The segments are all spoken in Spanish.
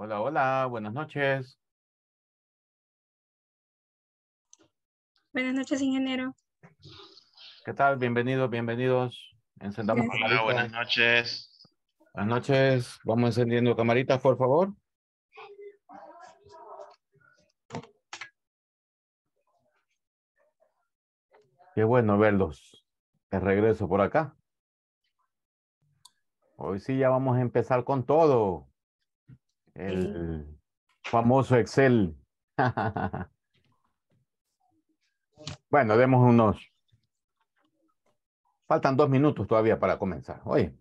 Hola, hola, buenas noches. Buenas noches, ingeniero. ¿Qué tal? Bienvenidos, bienvenidos. Encendamos. Hola, buenas noches. Buenas noches. Vamos encendiendo camaritas, por favor. Qué bueno verlos. De regreso por acá. Hoy sí ya vamos a empezar con todo. El famoso Excel. bueno, demos unos. Faltan dos minutos todavía para comenzar. Oye,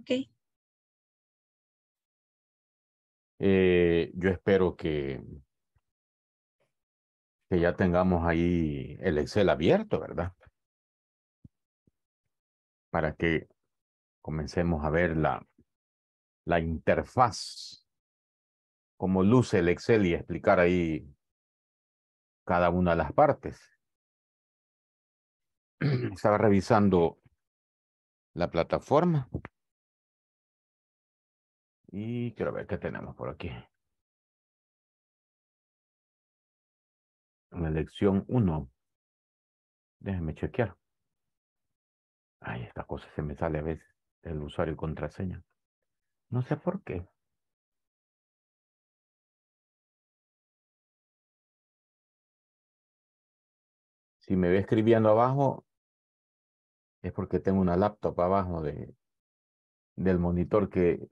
Ok. eh, yo espero que, que ya tengamos ahí el Excel abierto, ¿verdad? Para que comencemos a ver la, la interfaz, cómo luce el Excel y explicar ahí cada una de las partes. Estaba revisando la plataforma y quiero ver qué tenemos por aquí. En la lección 1. Déjenme chequear. Ay, esta cosa se me sale a veces. El usuario y contraseña. No sé por qué. Si me ve escribiendo abajo, es porque tengo una laptop abajo de, del monitor que,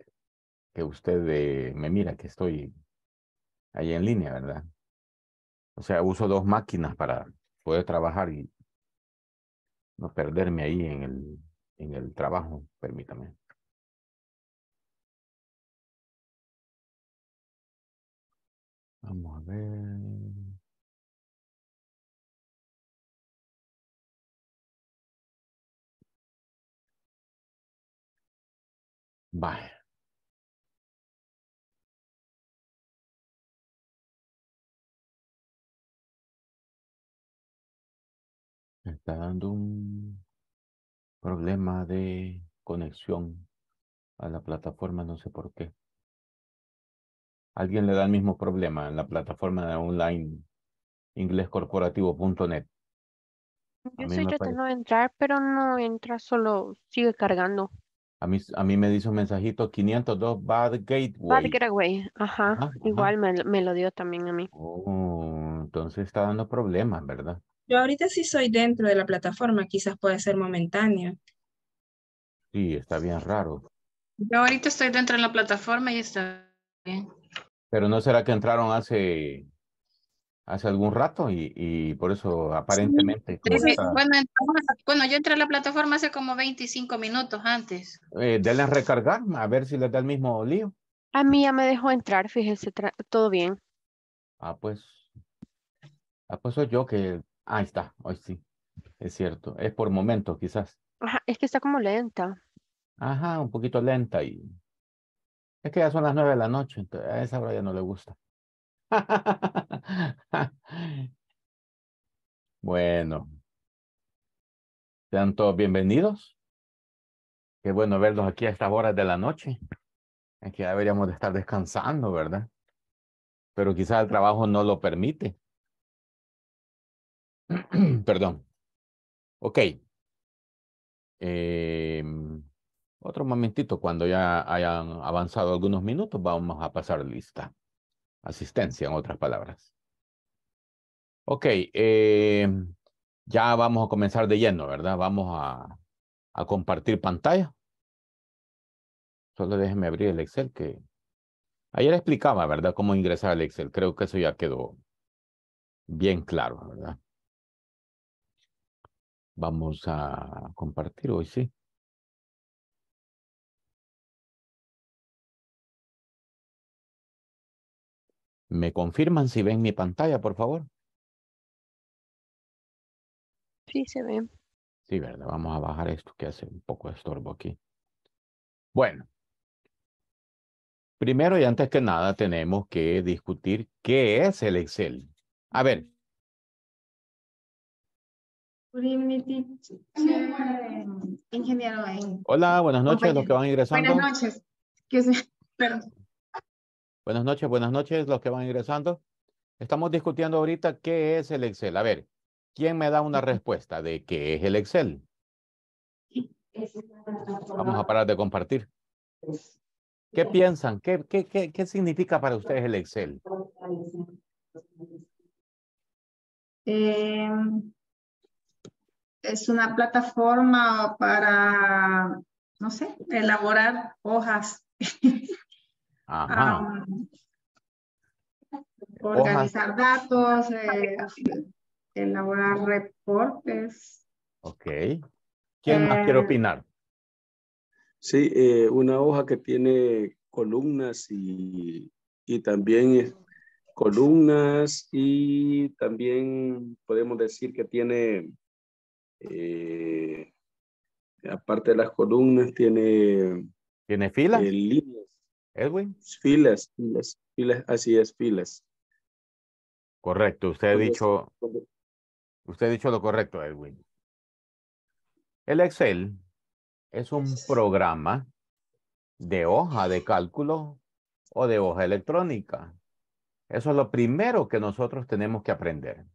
que usted eh, me mira que estoy ahí en línea, ¿verdad? O sea, uso dos máquinas para poder trabajar y no perderme ahí en el, en el trabajo, permítame. Vamos a ver. Vaya. Me está dando un problema de conexión a la plataforma, no sé por qué. ¿Alguien le da el mismo problema en la plataforma de online inglescorporativo.net? Yo estoy tratando de entrar, pero no entra, solo sigue cargando. A mí, a mí me dice un mensajito 502 Bad Gateway. Bad ajá, Ajá, ajá. igual me, me lo dio también a mí. Oh, entonces está dando problemas, ¿verdad? Yo ahorita sí soy dentro de la plataforma, quizás puede ser momentáneo. Sí, está bien raro. Yo ahorita estoy dentro de la plataforma y está bien. Pero ¿no será que entraron hace, hace algún rato y, y por eso aparentemente como Sí, está- Bueno, entonces, bueno, yo entré a la plataforma hace como 25 minutos antes. Eh, denle a recargar, a ver si les da el mismo lío. A mí ya me dejó entrar, fíjese, tra- todo bien. Ah, pues. Ah, pues soy yo que. Ahí está, hoy sí. Es cierto. Es por momentos, quizás. Ajá, es que está como lenta. Ajá, un poquito lenta y. Es que ya son las nueve de la noche, entonces a esa hora ya no le gusta. Bueno. Sean todos bienvenidos. Qué bueno verlos aquí a estas horas de la noche. Que ya deberíamos de estar descansando, ¿verdad? Pero quizás el trabajo no lo permite. Perdón. Ok. Em, otro momentito, cuando ya hayan avanzado algunos minutos, vamos a pasar lista. Asistencia, en otras palabras. Ok. em, ya vamos a comenzar de lleno, ¿verdad? Vamos a, a compartir pantalla. Solo déjenme abrir el Excel que ayer explicaba, ¿verdad? Cómo ingresar al Excel. Creo que eso ya quedó bien claro, ¿verdad? Vamos a compartir hoy, sí. ¿Me confirman si ven mi pantalla, por favor? Sí, se ve. Sí, ¿verdad? Vamos a bajar esto que hace un poco de estorbo aquí. Bueno. Primero y antes que nada tenemos que discutir qué es el Excel. A ver. Ingeniero hola, buenas noches a los que van ingresando. Buenas noches. Perdón. Buenas noches, buenas noches, los que van ingresando. Estamos discutiendo ahorita qué es el Excel. A ver, ¿quién me da una respuesta de qué es el Excel? Vamos a parar de compartir. ¿Qué piensan? ¿Qué, qué, qué, qué significa para ustedes el Excel? Eh, es una plataforma para, no sé, elaborar hojas. Ajá. am, organizar datos, eh, elaborar reportes. Ok. ¿Quién más quiere Eh, opinar? Sí, eh, una hoja que tiene columnas y, y también columnas y también podemos decir que tiene, eh, aparte de las columnas, tiene ¿Tiene filas? eh, Edwin. filas, filas, filas, así es, filas. Correcto. Usted ha dicho, usted ha dicho lo correcto, Edwin. El Excel es un programa de hoja de cálculo o de hoja electrónica. Eso es lo primero que nosotros tenemos que aprender.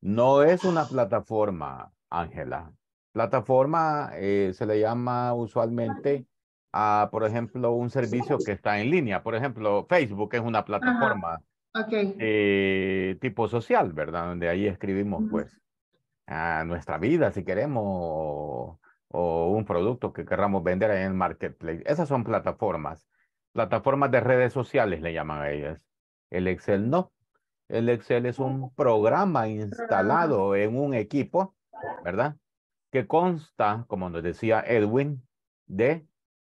No es una plataforma, Ángela. Plataforma eh, se le llama usualmente a, por ejemplo, un servicio que está en línea. Por ejemplo, Facebook es una plataforma Ok, eh, tipo social, ¿verdad? Donde ahí escribimos, Ujú. pues, a nuestra vida, si queremos, o, o un producto que querramos vender en el marketplace. Esas son plataformas. Plataformas de redes sociales le llaman a ellas. El Excel no. El Excel es un programa instalado en un equipo, ¿verdad? Que consta, como nos decía Edwin, de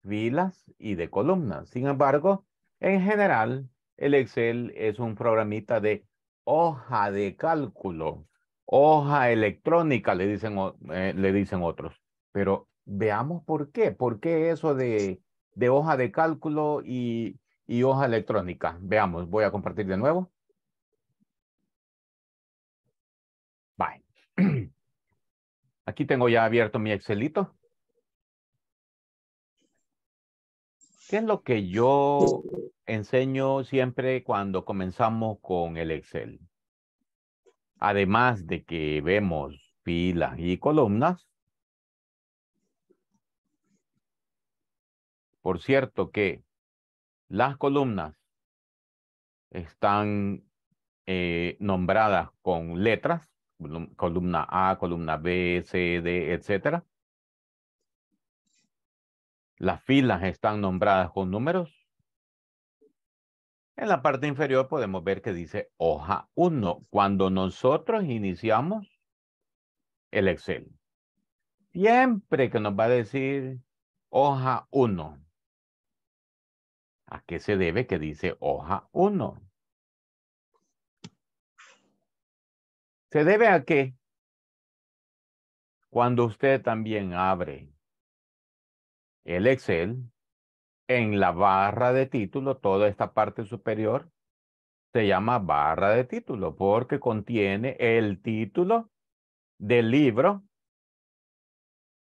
filas y de columnas. Sin embargo, en general, el Excel es un programita de hoja de cálculo, hoja electrónica, le dicen, eh, le dicen otros. Pero veamos por qué. ¿Por qué eso de, de hoja de cálculo y, y hoja electrónica? Veamos, voy a compartir de nuevo. Bye. Aquí tengo ya abierto mi Excelito. ¿Qué es lo que yo enseño siempre cuando comenzamos con el Excel? Además de que vemos filas y columnas. Por cierto que las columnas están eh, nombradas con letras, colum- columna A, columna B, C, D, etcétera. Las filas están nombradas con números. En la parte inferior podemos ver que dice hoja 1 cuando nosotros iniciamos el Excel. Siempre que nos va a decir hoja 1. ¿A qué se debe que dice hoja 1? ¿Se debe a qué? Cuando usted también abre el Excel, en la barra de título, toda esta parte superior se llama barra de título porque contiene el título del libro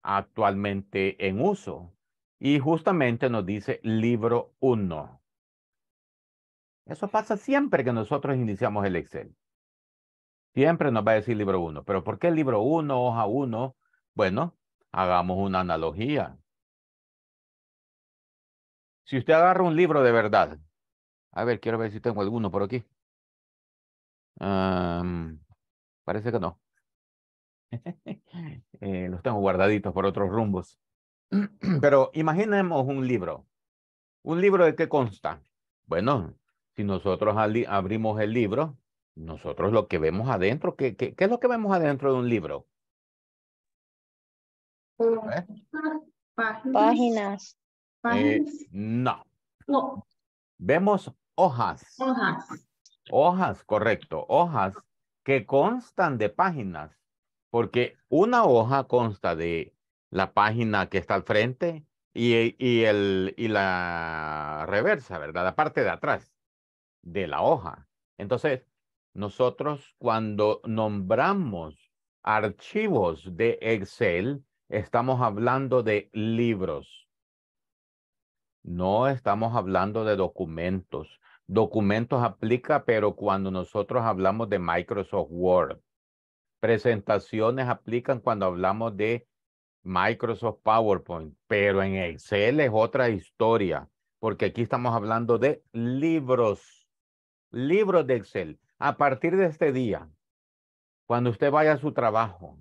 actualmente en uso. Y justamente nos dice libro 1. Eso pasa siempre que nosotros iniciamos el Excel. Siempre nos va a decir libro 1. Pero ¿por qué libro 1, hoja 1? Bueno, hagamos una analogía. Si usted agarra un libro de verdad, a ver, quiero ver si tengo alguno por aquí. Parece que no. Eh, los tengo guardaditos por otros rumbos. Pero imaginemos un libro. ¿Un libro de qué consta? Bueno, si nosotros abrimos el libro, nosotros lo que vemos adentro, ¿qué, qué, qué es lo que vemos adentro de un libro? ¿Eh? Páginas. Eh, no, No, vemos hojas. hojas. Hojas, correcto. Hojas que constan de páginas. Porque una hoja consta de la página que está al frente y, y, el, y la reversa, ¿verdad? La parte de atrás de la hoja. Entonces, nosotros cuando nombramos archivos de Excel, estamos hablando de libros. No estamos hablando de documentos. Documentos aplica, pero cuando nosotros hablamos de Microsoft Word. Presentaciones aplican cuando hablamos de Microsoft PowerPoint, pero en Excel es otra historia, porque aquí estamos hablando de libros, libros de Excel. A partir de este día, cuando usted vaya a su trabajo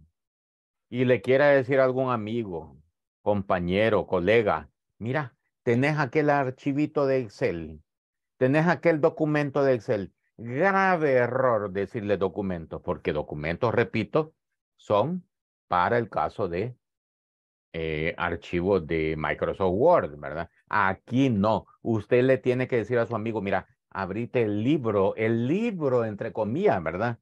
y le quiera decir a algún amigo, compañero, colega, mira, tenés aquel archivito de Excel, tenés aquel documento de Excel. Grave error decirle documentos, porque documentos, repito, son para el caso de eh, archivos de Microsoft Word, ¿verdad? Aquí no. Usted le tiene que decir a su amigo, mira, abrite el libro, el libro entre comillas, ¿verdad?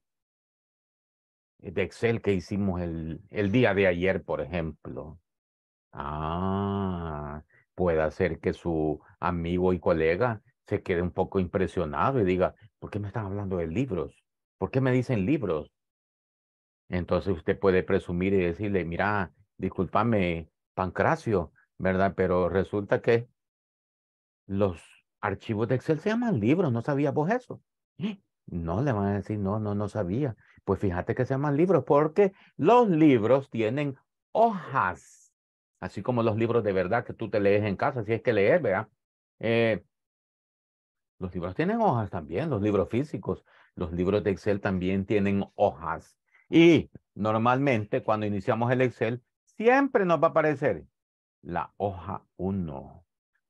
De Excel que hicimos el, el día de ayer, por ejemplo. Ah, puede ser que su amigo y colega se quede un poco impresionado y diga, ¿por qué me están hablando de libros? ¿Por qué me dicen libros? Entonces usted puede presumir y decirle, mira, discúlpame, Pancracio, ¿verdad? Pero resulta que los archivos de Excel se llaman libros, ¿no sabías vos eso? No, le van a decir, no, no, no sabía. Pues fíjate que se llaman libros porque los libros tienen hojas, así como los libros de verdad que tú te lees en casa, si es que lees, ¿verdad? Eh, los libros tienen hojas también, los libros físicos, los libros de Excel también tienen hojas. Y normalmente cuando iniciamos el Excel, siempre nos va a aparecer la hoja 1.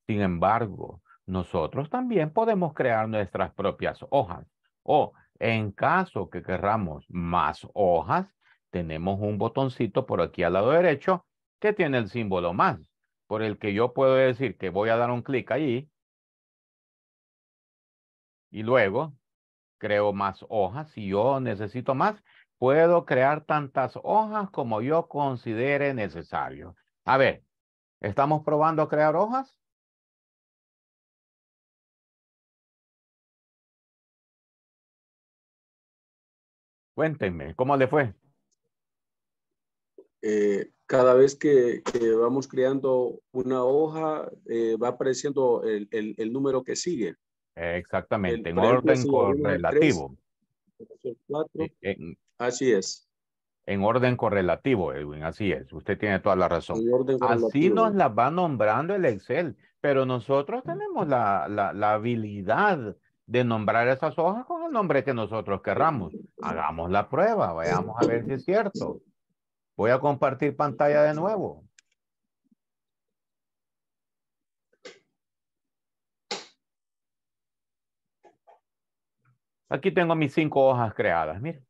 Sin embargo, nosotros también podemos crear nuestras propias hojas. O en caso que querramos más hojas, tenemos un botoncito por aquí al lado derecho que tiene el símbolo más, por el que yo puedo decir que voy a dar un clic allí y luego creo más hojas. Si yo necesito más, Puedo crear tantas hojas como yo considere necesario. A ver, ¿estamos probando crear hojas? Cuéntenme, ¿cómo le fue? Eh, cada vez que, vamos creando una hoja, eh, va apareciendo el, número que sigue. Exactamente, en orden correlativo. Así es. En orden correlativo, Edwin, así es. Usted tiene toda la razón. Así nos la va nombrando el Excel, pero nosotros tenemos la, la, habilidad de nombrar esas hojas con el nombre que nosotros querramos. Hagamos la prueba, vayamos a ver si es cierto. Voy a compartir pantalla de nuevo. Aquí tengo mis cinco hojas creadas, miren.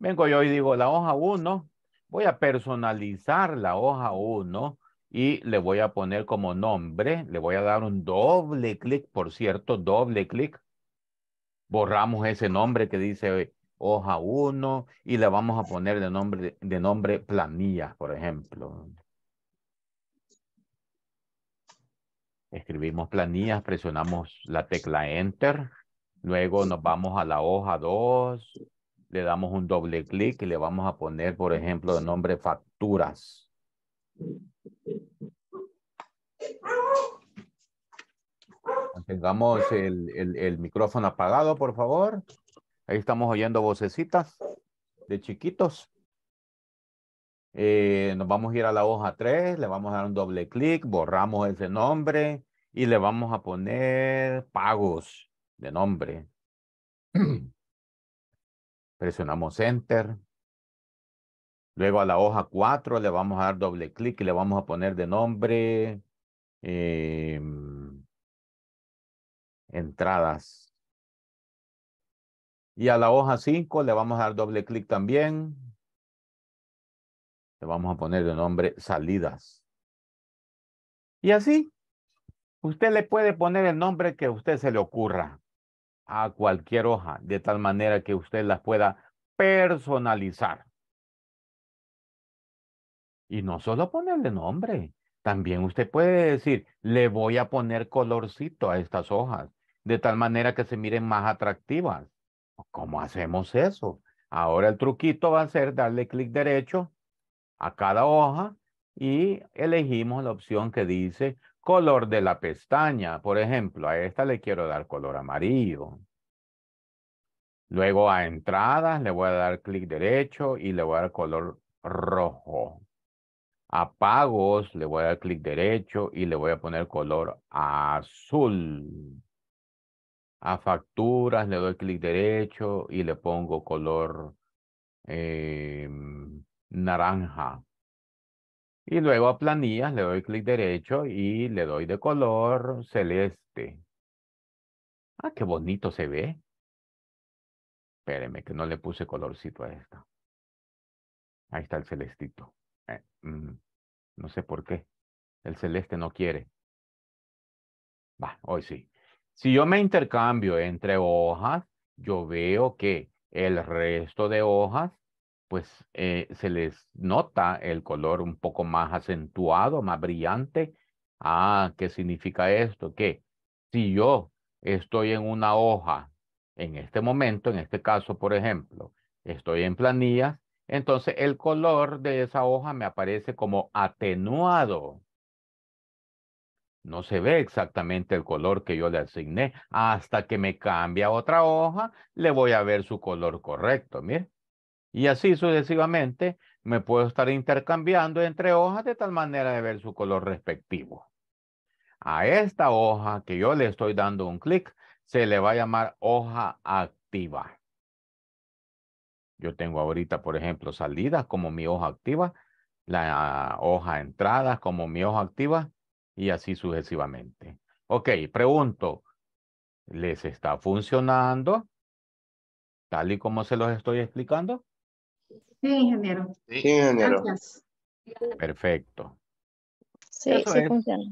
Vengo yo y digo, la hoja 1, voy a personalizar la hoja 1 y le voy a poner como nombre, le voy a dar un doble clic, por cierto, doble clic. Borramos ese nombre que dice hoja 1 y le vamos a poner de nombre, de nombre planilla, por ejemplo. Escribimos planillas, presionamos la tecla Enter. Luego nos vamos a la hoja 2, le damos un doble clic y le vamos a poner, por ejemplo, el nombre facturas. Tengamos el, micrófono apagado, por favor. Ahí estamos oyendo vocecitas de chiquitos. Eh, nos vamos a ir a la hoja 3, le vamos a dar un doble clic, borramos ese nombre y le vamos a poner pagos de nombre. Presionamos Enter. Luego a la hoja 4 le vamos a dar doble clic y le vamos a poner de nombre em, entradas. Y a la hoja 5 le vamos a dar doble clic también. Le vamos a poner de nombre salidas. Y así, usted le puede poner el nombre que a usted se le ocurra a cualquier hoja, de tal manera que usted las pueda personalizar. Y no solo ponerle nombre, también usted puede decir, le voy a poner colorcito a estas hojas, de tal manera que se miren más atractivas. ¿Cómo hacemos eso? Ahora el truquito va a ser darle clic derecho a cada hoja y elegimos la opción que dice Color de la pestaña, por ejemplo, a esta le quiero dar color amarillo. Luego a entradas le voy a dar clic derecho y le voy a dar color rojo. A pagos le voy a dar clic derecho y le voy a poner color azul. A facturas le doy clic derecho y le pongo color em, naranja. Y luego a planillas le doy clic derecho y le doy de color celeste. Ah, qué bonito se ve. Espéreme que no le puse colorcito a esta. Ahí está el celestito. Eh, mm, no sé por qué. El celeste no quiere. Va, hoy sí. Si yo me intercambio entre hojas, yo veo que el resto de hojas, pues eh, se les nota el color un poco más acentuado, más brillante. Ah, ¿qué significa esto? Que si yo estoy en una hoja, en este momento, en este caso, por ejemplo, estoy en planillas, entonces el color de esa hoja me aparece como atenuado. No se ve exactamente el color que yo le asigné. Hasta que me cambie a otra hoja, le voy a ver su color correcto, mire. Y así sucesivamente me puedo estar intercambiando entre hojas de tal manera de ver su color respectivo. A esta hoja que yo le estoy dando un clic, se le va a llamar hoja activa. Yo tengo ahorita, por ejemplo, salidas como mi hoja activa, la hoja entradas como mi hoja activa y así sucesivamente. Ok, pregunto, ¿les está funcionando tal y como se los estoy explicando? Sí, ingeniero. Sí, ingeniero. Gracias. Perfecto. Sí, Eso sí es. funciona.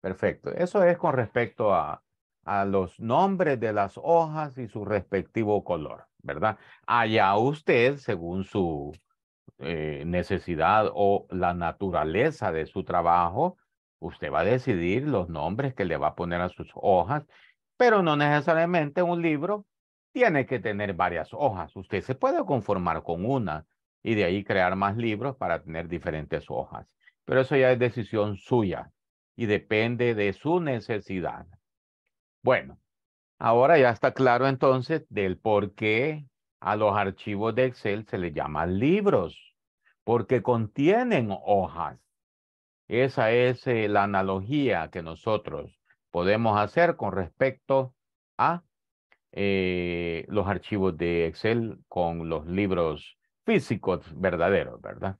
Perfecto. Eso es con respecto a, a los nombres de las hojas y su respectivo color, ¿verdad? Allá usted, según su eh, necesidad o la naturaleza de su trabajo, usted va a decidir los nombres que le va a poner a sus hojas, pero no necesariamente un libro tiene que tener varias hojas. Usted se puede conformar con una y de ahí crear más libros para tener diferentes hojas. Pero eso ya es decisión suya y depende de su necesidad. Bueno, ahora ya está claro entonces del por qué a los archivos de Excel se les llama libros, porque contienen hojas. Esa es eh, la analogía que nosotros podemos hacer con respecto a eh, los archivos de Excel con los libros físicos verdaderos, ¿verdad?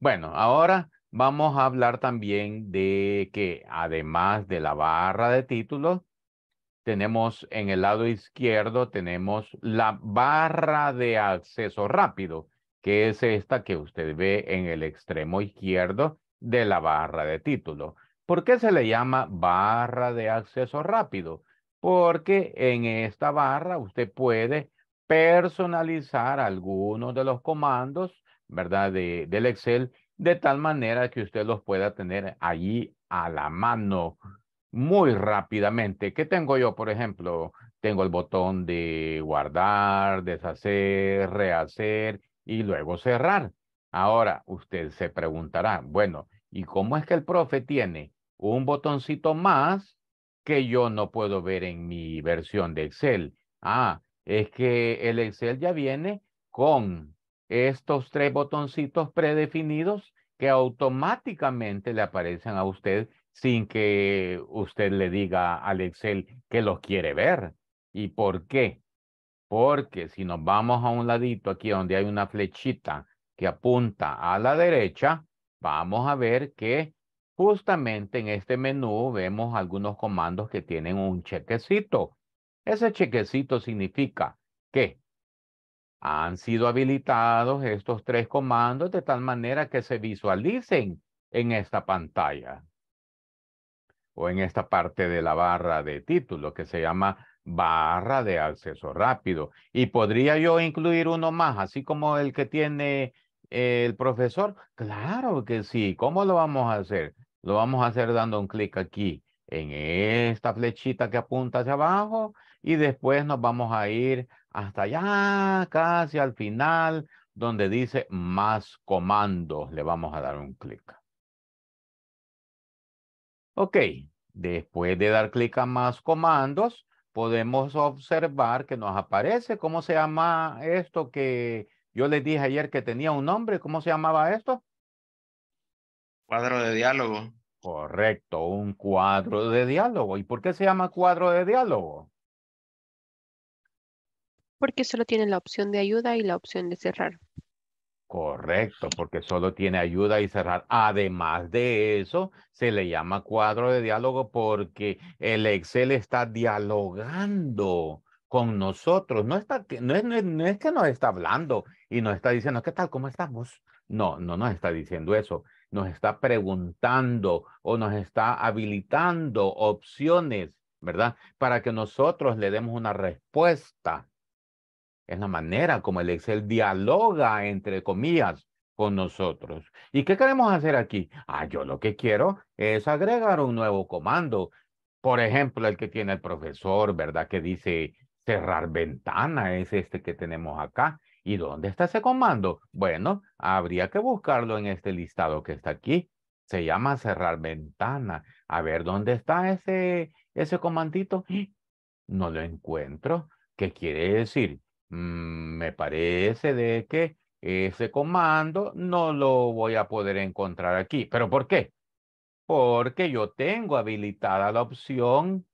Bueno, ahora vamos a hablar también de que además de la barra de títulos, tenemos en el lado izquierdo, tenemos la barra de acceso rápido, que es esta que usted ve en el extremo izquierdo de la barra de título. ¿Por qué se le llama barra de acceso rápido? Porque en esta barra usted puede personalizar algunos de los comandos, ¿verdad? De, del Excel, de tal manera que usted los pueda tener allí a la mano muy rápidamente. ¿Qué tengo yo, por ejemplo? Tengo el botón de guardar, deshacer, rehacer y luego cerrar. Ahora, usted se preguntará, bueno, ¿y cómo es que el profe tiene un botoncito más que yo no puedo ver en mi versión de Excel? Ah, es que el Excel ya viene con estos tres botoncitos predefinidos que automáticamente le aparecen a usted sin que usted le diga al Excel que los quiere ver. ¿Y por qué? Porque si nos vamos a un ladito aquí donde hay una flechita que apunta a la derecha, vamos a ver que justamente en este menú vemos algunos comandos que tienen un chequecito. Ese chequecito significa que han sido habilitados estos tres comandos de tal manera que se visualicen en esta pantalla o en esta parte de la barra de título que se llama barra de acceso rápido. Y podría yo incluir uno más, así como el que tiene el profesor. Claro que sí. ¿Cómo lo vamos a hacer? Lo vamos a hacer dando un clic aquí en esta flechita que apunta hacia abajo y después nos vamos a ir hasta allá, casi al final, donde dice más comandos. Le vamos a dar un clic. Ok, después de dar clic a más comandos, podemos observar que nos aparece, ¿cómo se llama esto que yo les dije ayer que tenía un nombre? ¿Cómo se llamaba esto? Cuadro de diálogo. Correcto, un cuadro de diálogo. ¿Y por qué se llama cuadro de diálogo? Porque solo tiene la opción de ayuda y la opción de cerrar. Correcto, porque solo tiene ayuda y cerrar. Además de eso, se le llama cuadro de diálogo porque el Excel está dialogando con nosotros. No, está, no, es, no, no es que nos está hablando y nos está diciendo, ¿qué tal? ¿Cómo estamos? No, no nos está diciendo eso. Nos está preguntando o nos está habilitando opciones, ¿verdad? Para que nosotros le demos una respuesta. Es la manera como el Excel dialoga, entre comillas, con nosotros. ¿Y qué queremos hacer aquí? Ah, yo lo que quiero es agregar un nuevo comando. Por ejemplo, el que tiene el profesor, ¿verdad? Que dice cerrar ventana, es este que tenemos acá. ¿Y dónde está ese comando? Bueno, habría que buscarlo en este listado que está aquí. Se llama cerrar ventana. A ver, ¿dónde está ese, ese comandito? No lo encuentro. ¿Qué quiere decir? Mm, me parece de que ese comando no lo voy a poder encontrar aquí. ¿Pero por qué? Porque yo tengo habilitada la opción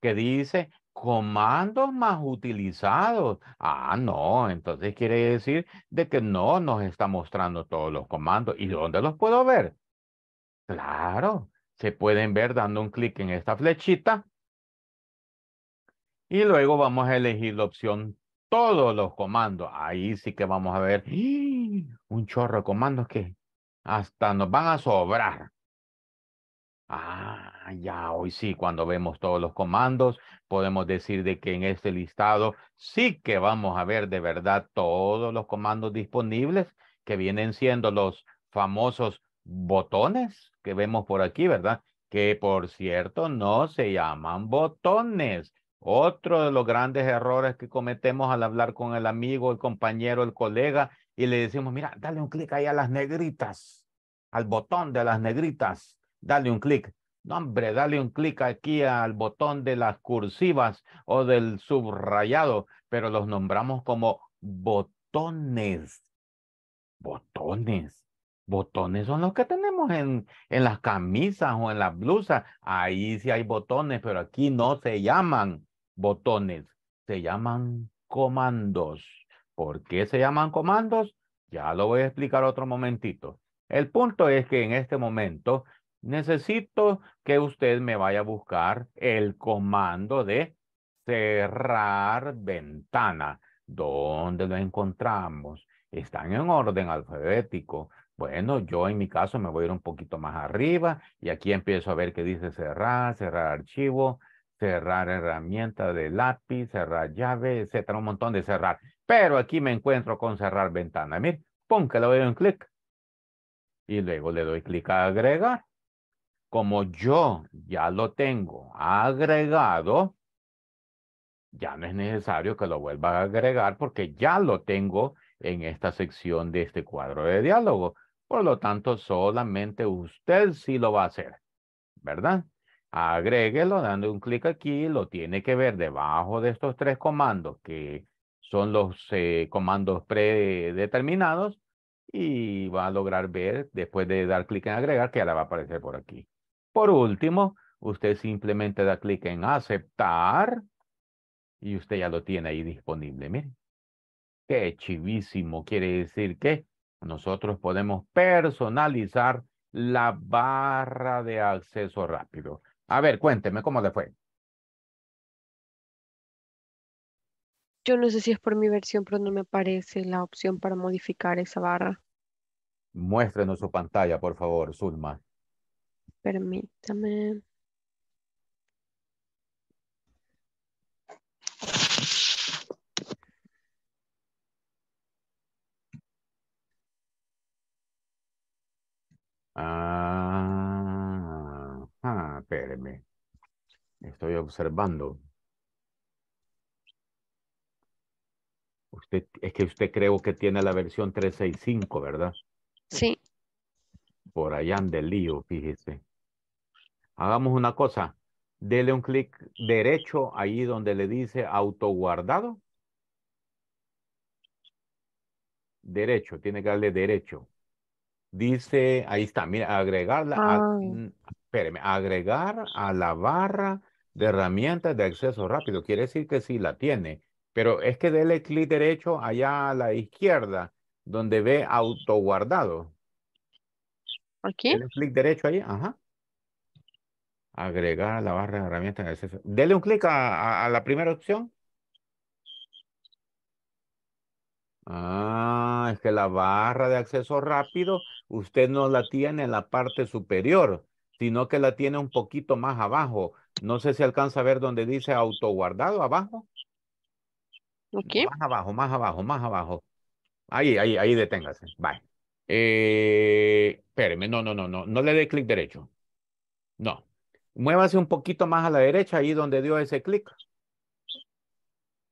que dice comandos más utilizados. Ah, no, entonces quiere decir de que no nos está mostrando todos los comandos. ¿Y dónde los puedo ver? Claro, se pueden ver dando un clic en esta flechita. Y luego vamos a elegir la opción todos los comandos. Ahí sí que vamos a ver un chorro de comandos que hasta nos van a sobrar. Ah, ya hoy sí, cuando vemos todos los comandos, podemos decir de que en este listado sí que vamos a ver de verdad todos los comandos disponibles que vienen siendo los famosos botones que vemos por aquí, ¿verdad? Que por cierto no se llaman botones, otro de los grandes errores que cometemos al hablar con el amigo, el compañero, el colega y le decimos, mira, dale un clic ahí a las negritas, al botón de las negritas, dale un clic. No, hombre, dale un clic aquí al botón de las cursivas o del subrayado, pero los nombramos como botones. Botones. Botones son los que tenemos en, en las camisas o en las blusas. Ahí sí hay botones, pero aquí no se llaman botones, se llaman comandos. ¿Por qué se llaman comandos? Ya lo voy a explicar otro momentito. El punto es que en este momento necesito que usted me vaya a buscar el comando de cerrar ventana. ¿Dónde lo encontramos? Están en orden alfabético. Bueno, yo en mi caso me voy a ir un poquito más arriba y aquí empiezo a ver que dice cerrar, cerrar archivo, cerrar herramienta de lápiz, cerrar llave, etcétera, un montón de cerrar. Pero aquí me encuentro con cerrar ventana. Mire, pum, que le doy un clic. Y luego le doy clic a agregar. Como yo ya lo tengo agregado, ya no es necesario que lo vuelva a agregar porque ya lo tengo en esta sección de este cuadro de diálogo. Por lo tanto, solamente usted sí lo va a hacer, ¿verdad? agréguelo dando un clic aquí, lo tiene que ver debajo de estos tres comandos que son los eh, comandos predeterminados y va a lograr ver después de dar clic en agregar que ahora va a aparecer por aquí. Por último, usted simplemente da clic en aceptar y usted ya lo tiene ahí disponible. Miren, qué chivísimo. Quiere decir que nosotros podemos personalizar la barra de acceso rápido. A ver, cuénteme cómo le fue. Yo no sé si es por mi versión, pero no me aparece la opción para modificar esa barra. Muéstrenos su pantalla, por favor, Zulma. Permítame. Ah, ah, espéreme. Estoy observando. Usted, es que usted creo que tiene la versión 365, ¿verdad? Sí. Por allá ande el lío, fíjese. Hagamos una cosa. Dele un clic derecho ahí donde le dice autoguardado. Derecho, tiene que darle derecho. Dice, ahí está, mira, agregarla, a- Ah. mm, espéreme, agregar a la barra de herramientas de acceso rápido. Quiere decir que sí la tiene, pero es que dele clic derecho allá a la izquierda, donde ve autoguardado. ¿Aquí? Dele clic derecho ahí, ajá. Agregar a la barra de herramientas de acceso. Dele un clic a, a- a la primera opción. Ah, es que la barra de acceso rápido, usted no la tiene en la parte superior, sino que la tiene un poquito más abajo. No sé si alcanza a ver donde dice autoguardado abajo. ¿Aquí? Más abajo, más abajo, más abajo. Ahí, ahí, ahí deténgase. Bye. Eh, espéreme, no, no, no, no, no le dé clic derecho. No. Muévase un poquito más a la derecha, ahí donde dio ese clic.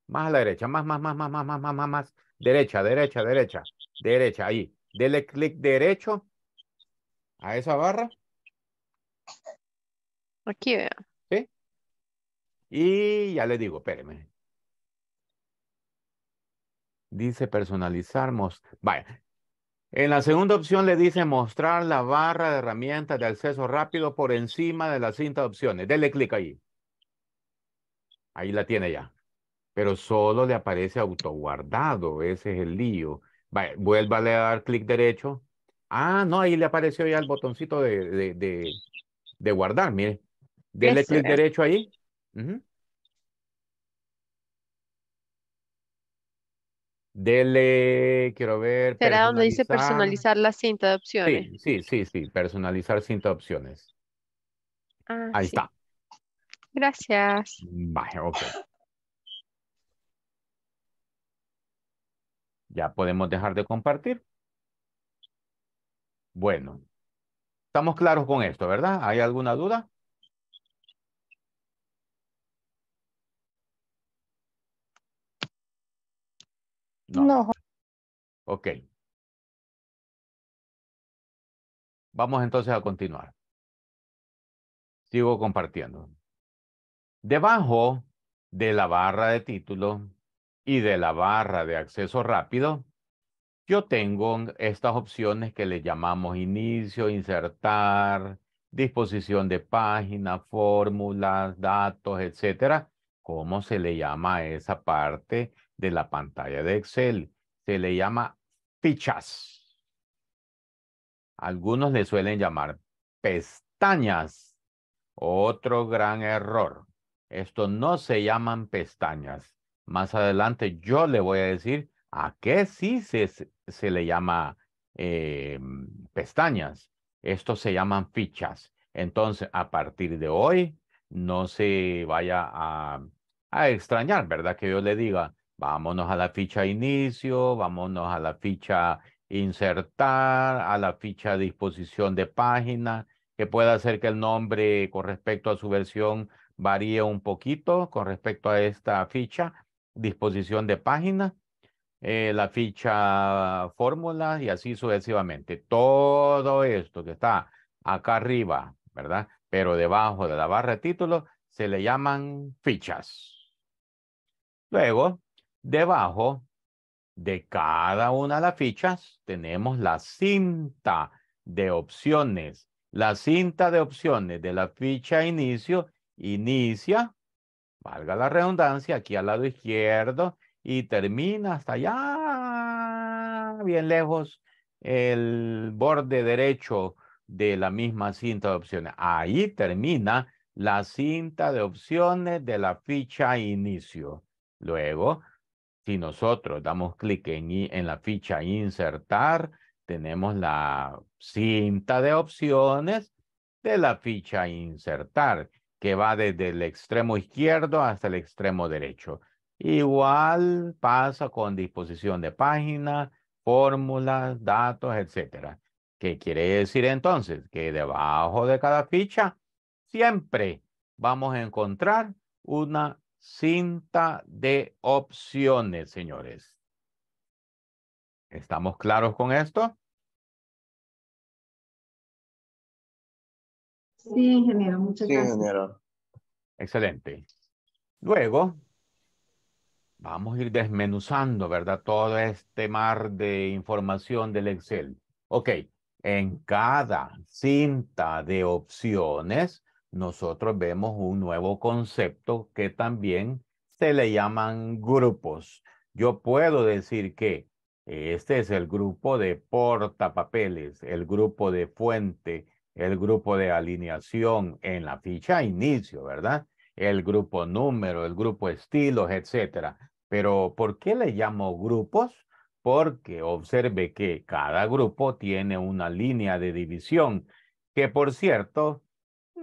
Más a la derecha, más, más, más, más, más, más, más, más, más. Derecha, derecha, derecha, derecha, ahí. Dele clic derecho a esa barra Aquí, vea. y ya le digo, espéreme. Dice personalizar, most- Vaya. En la segunda opción le dice mostrar la barra de herramientas de acceso rápido por encima de la cinta de opciones. Dele clic ahí. Ahí la tiene ya. Pero solo le aparece autoguardado. Ese es el lío. Vaya, vuélvale a dar clic derecho. Ah, no, ahí le apareció ya el botoncito de, de, de, de guardar. Mire. Dele clic derecho ahí. Dele, quiero ver, ¿Será donde dice personalizar. la cinta de opciones? Sí, sí, sí, sí, personalizar cinta de opciones. Ah, Ahí sí. está. Gracias. Vaya, ok. Ya podemos dejar de compartir. Bueno, estamos claros con esto, ¿verdad? ¿Hay alguna duda? No. Ok. Vamos entonces a continuar. Sigo compartiendo. Debajo de la barra de título y de la barra de acceso rápido, yo tengo estas opciones que le llamamos inicio, insertar, disposición de página, fórmulas, datos, etcétera. ¿Cómo se le llama a esa parte de la pantalla de Excel? Se le llama fichas. Algunos le suelen llamar pestañas. Otro gran error. Esto no se llaman pestañas. Más adelante yo le voy a decir a qué sí se, se le llama eh, pestañas. Estos se llaman fichas. Entonces, a partir de hoy, no se vaya a, a extrañar, ¿verdad? Que yo le diga, vámonos a la ficha inicio, vámonos a la ficha insertar, a la ficha disposición de página, que pueda hacer que el nombre con respecto a su versión varíe un poquito con respecto a esta ficha, disposición de página, eh, la ficha fórmula y así sucesivamente. Todo esto que está acá arriba, ¿verdad? Pero debajo de la barra de título se le llaman fichas. Luego, debajo de cada una de las fichas tenemos la cinta de opciones. La cinta de opciones de la ficha inicio inicia, valga la redundancia, aquí al lado izquierdo y termina hasta allá, bien lejos, el borde derecho de la misma cinta de opciones. Ahí termina la cinta de opciones de la ficha inicio. Luego, si nosotros damos clic en, en la ficha insertar, tenemos la cinta de opciones de la ficha insertar, que va desde el extremo izquierdo hasta el extremo derecho. Igual pasa con disposición de página, fórmulas, datos, etcétera. ¿Qué quiere decir entonces? Que debajo de cada ficha siempre vamos a encontrar una cinta de opciones, señores. ¿Estamos claros con esto? Sí, ingeniero, muchas Sí, gracias. ingeniero. Excelente. Luego, vamos a ir desmenuzando, ¿verdad? Todo este mar de información del Excel. Ok, en cada cinta de opciones, nosotros vemos un nuevo concepto que también se le llaman grupos. Yo puedo decir que este es el grupo de portapapeles, el grupo de fuente, el grupo de alineación en la ficha inicio, ¿verdad? El grupo número, el grupo estilos, etcétera. Pero ¿por qué le llamo grupos? Porque observe que cada grupo tiene una línea de división que, por cierto,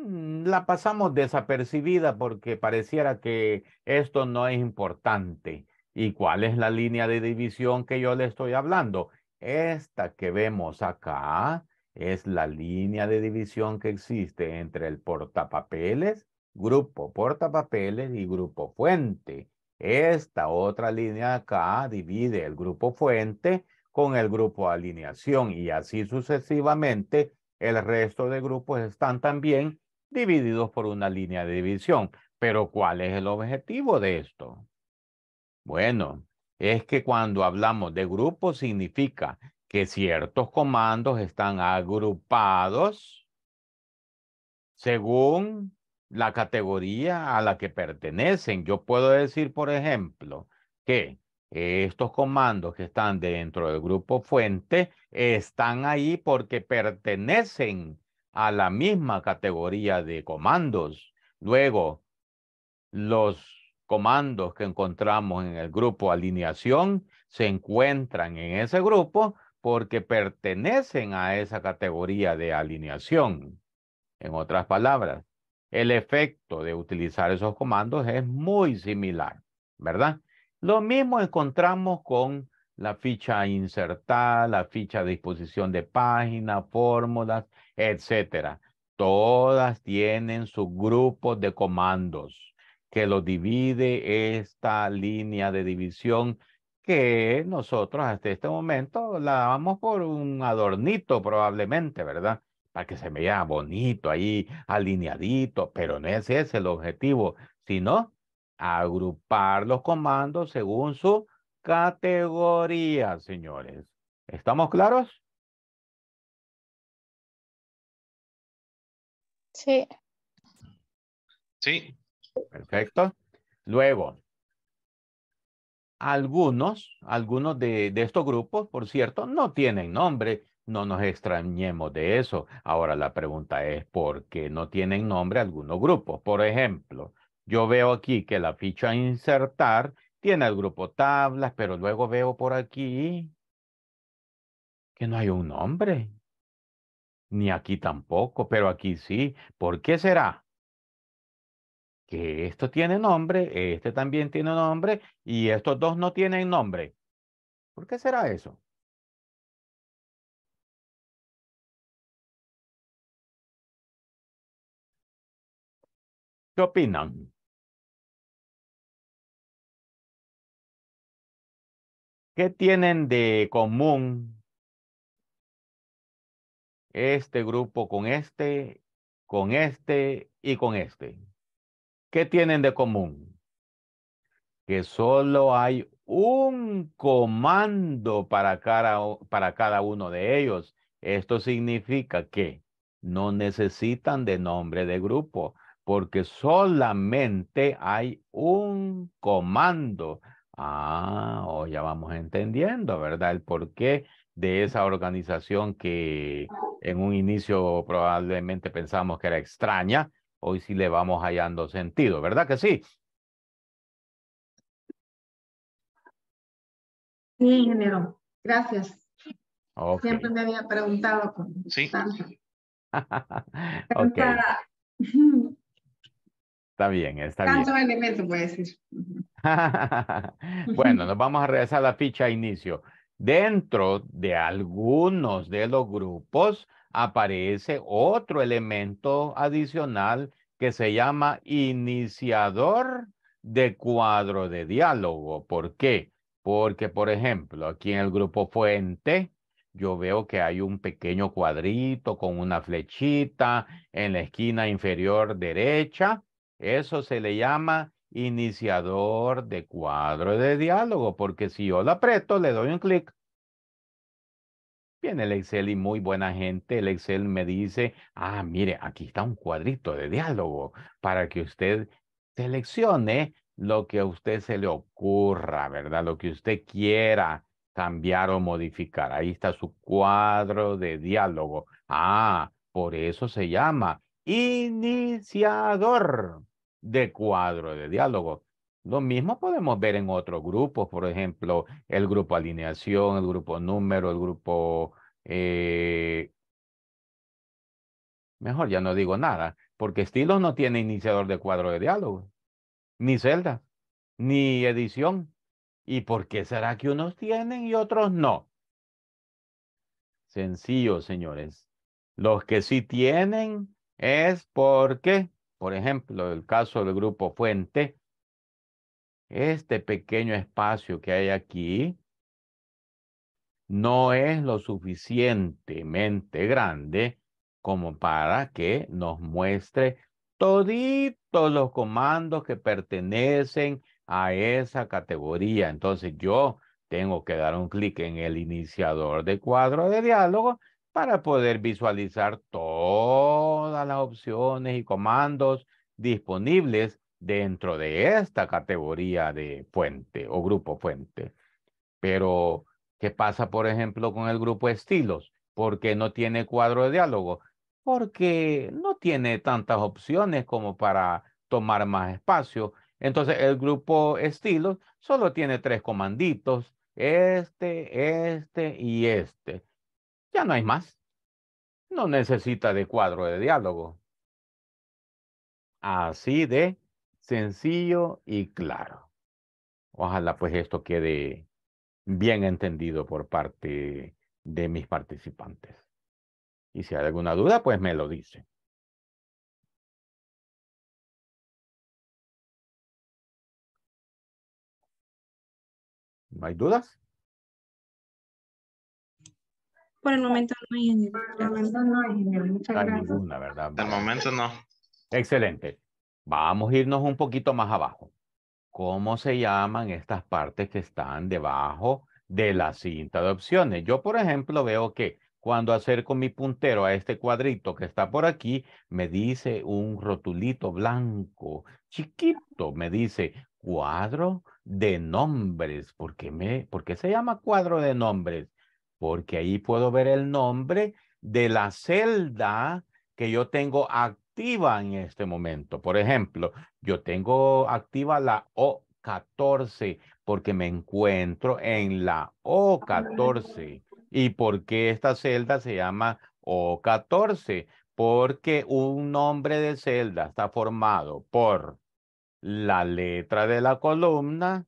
la pasamos desapercibida porque pareciera que esto no es importante. ¿Y cuál es la línea de división que yo le estoy hablando? Esta que vemos acá es la línea de división que existe entre el portapapeles, grupo portapapeles y grupo fuente. Esta otra línea acá divide el grupo fuente con el grupo alineación y así sucesivamente el resto de grupos están también divididos por una línea de división. Pero ¿cuál es el objetivo de esto? Bueno, es que cuando hablamos de grupos significa que ciertos comandos están agrupados según la categoría a la que pertenecen. Yo puedo decir, por ejemplo, que estos comandos que están dentro del grupo fuente están ahí porque pertenecen a la misma categoría de comandos. Luego, los comandos que encontramos en el grupo alineación se encuentran en ese grupo porque pertenecen a esa categoría de alineación. En otras palabras, el efecto de utilizar esos comandos es muy similar, ¿verdad? Lo mismo encontramos con la ficha insertar, la ficha de disposición de página, fórmulas, etcétera. Todas tienen sus grupos de comandos que lo divide esta línea de división que nosotros hasta este momento la damos por un adornito probablemente, ¿verdad? Para que se vea bonito ahí, alineadito, pero no ese es el objetivo, sino agrupar los comandos según su categoría, señores. ¿Estamos claros? Sí. Sí. Perfecto. Luego, algunos, algunos de, de estos grupos, por cierto, no tienen nombre. No nos extrañemos de eso. Ahora la pregunta es por qué no tienen nombre algunos grupos. Por ejemplo, yo veo aquí que la ficha insertar tiene el grupo tablas, pero luego veo por aquí que no hay un nombre. Ni aquí tampoco, pero aquí sí. ¿Por qué será? Que esto tiene nombre, este también tiene nombre y estos dos no tienen nombre. ¿Por qué será eso? ¿Qué opinan? ¿Qué tienen de común este grupo con este, con este y con este? ¿Qué tienen de común? Que solo hay un comando para cada, para cada uno de ellos. Esto significa que no necesitan de nombre de grupo porque solamente hay un comando. Ah, o ya vamos entendiendo, ¿verdad? El porqué de esa organización que en un inicio probablemente pensamos que era extraña, hoy sí le vamos hallando sentido, ¿verdad que sí? Sí, ingeniero. Gracias. Siempre me había preguntado con Sí. tanta, ok, tanta- está bien, está bien. tanto elemento, puede decir. Bueno, nos vamos a regresar a la ficha inicio. Dentro de algunos de los grupos aparece otro elemento adicional que se llama iniciador de cuadro de diálogo. ¿Por qué? Porque, por ejemplo, aquí en el grupo fuente, yo veo que hay un pequeño cuadrito con una flechita en la esquina inferior derecha. Eso se le llama iniciador de cuadro de diálogo, porque si yo lo aprieto, le doy un clic. Viene el Excel y muy buena gente. El Excel me dice, ah, mire, aquí está un cuadrito de diálogo para que usted seleccione lo que a usted se le ocurra, ¿verdad? Lo que usted quiera cambiar o modificar. Ahí está su cuadro de diálogo. Ah, por eso se llama iniciador de cuadro de diálogo. Lo mismo podemos ver en otros grupos, por ejemplo, el grupo alineación, el grupo número, el grupo... Eh, mejor ya no digo nada, porque estilos no tiene iniciador de cuadro de diálogo, ni celda, ni edición. ¿Y por qué será que unos tienen y otros no? Sencillo, señores. Los que sí tienen es porque, por ejemplo, el caso del grupo fuente, este pequeño espacio que hay aquí no es lo suficientemente grande como para que nos muestre toditos los comandos que pertenecen a esa categoría. Entonces yo tengo que dar un clic en el iniciador de cuadro de diálogo para poder visualizar todas las opciones y comandos disponibles dentro de esta categoría de fuente o grupo fuente. Pero, ¿qué pasa, por ejemplo, con el grupo estilos? ¿Por qué no tiene cuadro de diálogo? Porque no tiene tantas opciones como para tomar más espacio entonces, el grupo estilos solo tiene tres comanditos, este, este y este. Ya no hay más. No necesita de cuadro de diálogo. Así de sencillo y claro. Ojalá pues esto quede bien entendido por parte de mis participantes. Y si hay alguna duda, pues me lo dice. ¿No hay dudas? Por el momento no hay ingeniero. Por el momento no hay ingeniero. Muchas gracias. ninguna, ¿verdad? De momento no. Excelente. Vamos a irnos un poquito más abajo. ¿Cómo se llaman estas partes que están debajo de la cinta de opciones? Yo, por ejemplo, veo que cuando acerco mi puntero a este cuadrito que está por aquí, me dice un rotulito blanco, chiquito, me dice cuadro de nombres. ¿Por qué, me, ¿Por qué se llama cuadro de nombres? Porque ahí puedo ver el nombre de la celda que yo tengo activa en este momento. Por ejemplo, yo tengo activa la O14 porque me encuentro en la O14. ¿Y por qué esta celda se llama O14? Porque un nombre de celda está formado por la letra de la columna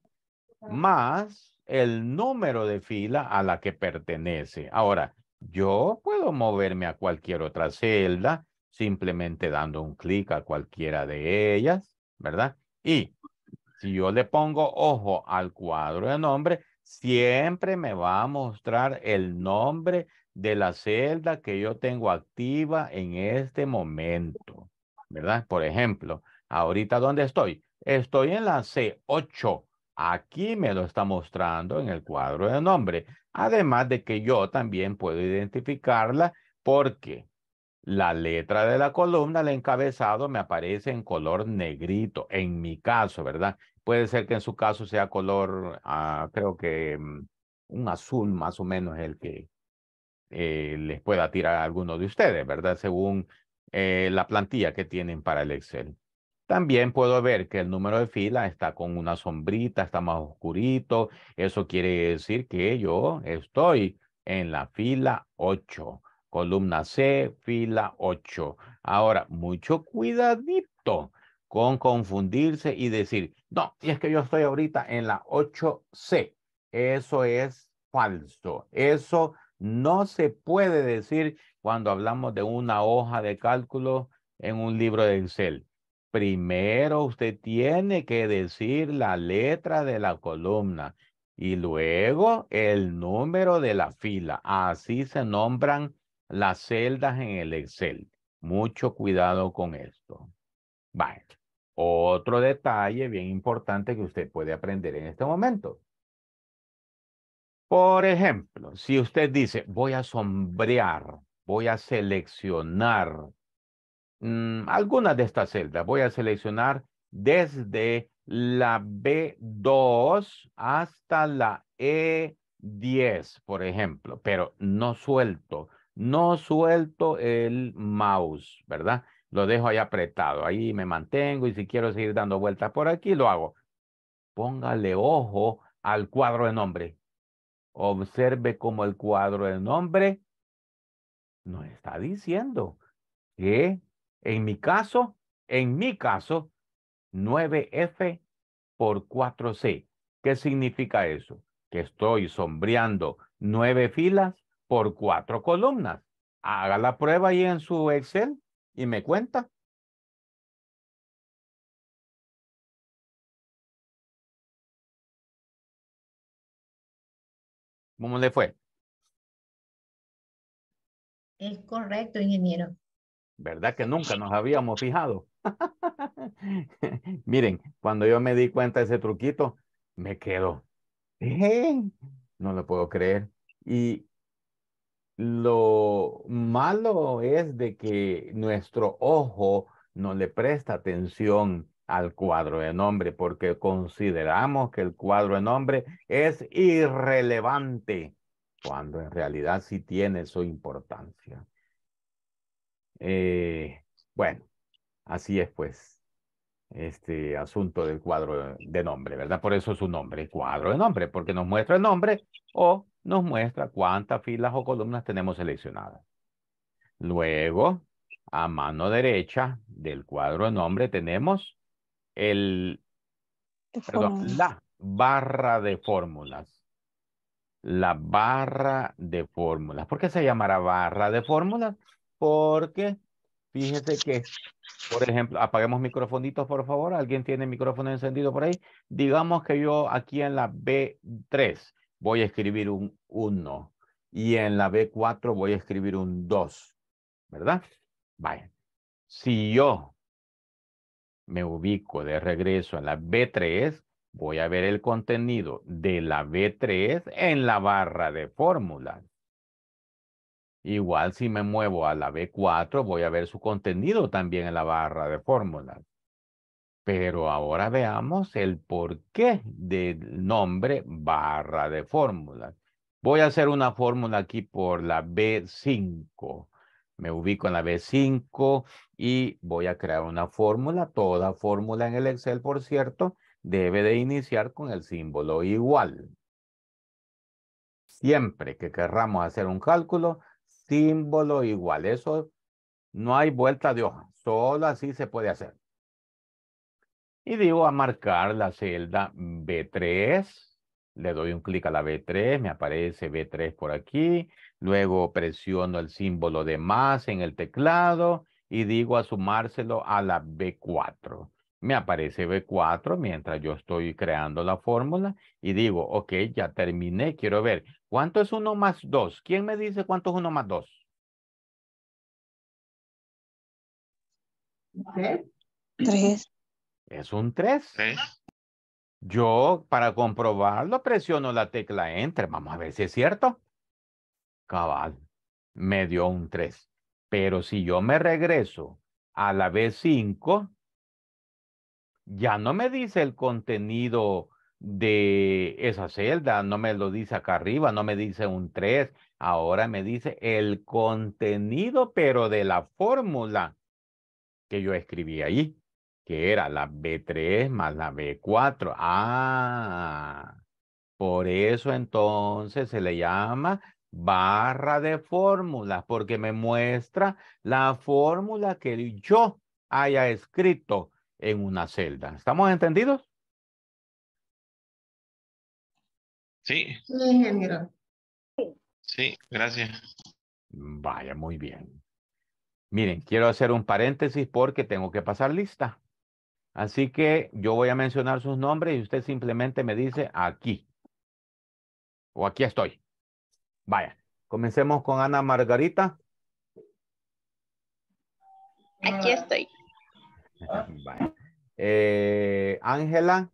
más el número de fila a la que pertenece. Ahora, yo puedo moverme a cualquier otra celda simplemente dando un clic a cualquiera de ellas, ¿verdad? Y si yo le pongo ojo al cuadro de nombre, siempre me va a mostrar el nombre de la celda que yo tengo activa en este momento, ¿verdad? Por ejemplo, ahorita ¿dónde estoy? Estoy en la C8. Aquí me lo está mostrando en el cuadro de nombre. Además de que yo también puedo identificarla porque la letra de la columna, el encabezado, me aparece en color negrito, en mi caso, ¿verdad? Puede ser que en su caso sea color, ah, creo que mm, un azul más o menos el que eh, les pueda tirar a alguno de ustedes, ¿verdad? Según eh, la plantilla que tienen para el Excel. También puedo ver que el número de fila está con una sombrita, está más oscurito. Eso quiere decir que yo estoy en la fila 8. Columna C, fila 8. Ahora, mucho cuidadito con confundirse y decir, no, y es que yo estoy ahorita en la 8C. Eso es falso. Eso no se puede decir cuando hablamos de una hoja de cálculo en un libro de Excel. Primero usted tiene que decir la letra de la columna. y luego el número de la fila. Así se nombran las celdas en el Excel. Mucho cuidado con esto. Vale. Otro detalle bien importante que usted puede aprender en este momento. Por ejemplo, si usted dice, voy a sombrear, voy a seleccionar mm, algunas de estas celdas, voy a seleccionar desde la B2 hasta la E10, por ejemplo, pero no suelto, no suelto el mouse, ¿verdad? Lo dejo ahí apretado, ahí me mantengo y si quiero seguir dando vueltas por aquí, lo hago. Póngale ojo al cuadro de nombre. Observe cómo el cuadro de nombre nos está diciendo que en mi caso, en mi caso, 9F por 4C. ¿Qué significa eso? Que estoy sombreando nueve filas por cuatro columnas. Haga la prueba ahí en su Excel y me cuenta. ¿Cómo le fue? Es correcto, ingeniero. ¿Verdad que nunca nos habíamos fijado? Miren, cuando yo me di cuenta de ese truquito, me quedo. ¿Eh? No lo puedo creer. Y lo malo es de que nuestro ojo no le presta atención al cuadro de nombre porque consideramos que el cuadro de nombre es irrelevante cuando en realidad sí tiene su importancia. Eh, bueno, así es pues este asunto del cuadro de nombre, ¿verdad? Por eso es su nombre, cuadro de nombre, porque nos muestra el nombre o nos muestra cuántas filas o columnas tenemos seleccionadas. Luego, a mano derecha del cuadro de nombre tenemos el, perdón, la barra de fórmulas. La barra de fórmulas. ¿Por qué se llamará barra de fórmulas? Porque fíjese que, por ejemplo, apaguemos microfonitos, por favor. ¿Alguien tiene micrófono encendido por ahí? Digamos que yo aquí en la B3 voy a escribir un 1 y en la B4 voy a escribir un 2, ¿verdad? Vaya. Si yo me ubico de regreso en la B3, voy a ver el contenido de la B3 en la barra de fórmulas. Igual si me muevo a la B4, voy a ver su contenido también en la barra de fórmulas. Pero ahora veamos el porqué del nombre barra de fórmulas. Voy a hacer una fórmula aquí por la B5. Me ubico en la B5 y voy a crear una fórmula. Toda fórmula en el Excel, por cierto, debe de iniciar con el símbolo igual. Siempre que querramos hacer un cálculo, símbolo igual. Eso no hay vuelta de hoja. Solo así se puede hacer. Y digo a marcar la celda B3. Le doy un clic a la B3, me aparece B3 por aquí. Luego presiono el símbolo de más en el teclado y digo a sumárselo a la B4. Me aparece B4 mientras yo estoy creando la fórmula y digo, ok, ya terminé, quiero ver, ¿cuánto es 1 más 2? ¿Quién me dice cuánto es 1 más 2? Tres. Es un 3. Yo, para comprobarlo, presiono la tecla Enter. Vamos a ver si es cierto. Cabal, me dio un 3. Pero si yo me regreso a la B5, ya no me dice el contenido de esa celda, no me lo dice acá arriba, no me dice un 3, ahora me dice el contenido, pero de la fórmula que yo escribí ahí que era la B3 más la B4. Ah, por eso entonces se le llama barra de fórmulas, porque me muestra la fórmula que yo haya escrito en una celda. ¿Estamos entendidos? Sí, Sí, ingeniero. sí, gracias. Vaya, muy bien. Miren, quiero hacer un paréntesis porque tengo que pasar lista. Así que yo voy a mencionar sus nombres y usted simplemente me dice aquí. O aquí estoy. Vaya, comencemos con Ana Margarita. Aquí estoy. Vaya. Eh, Ángela,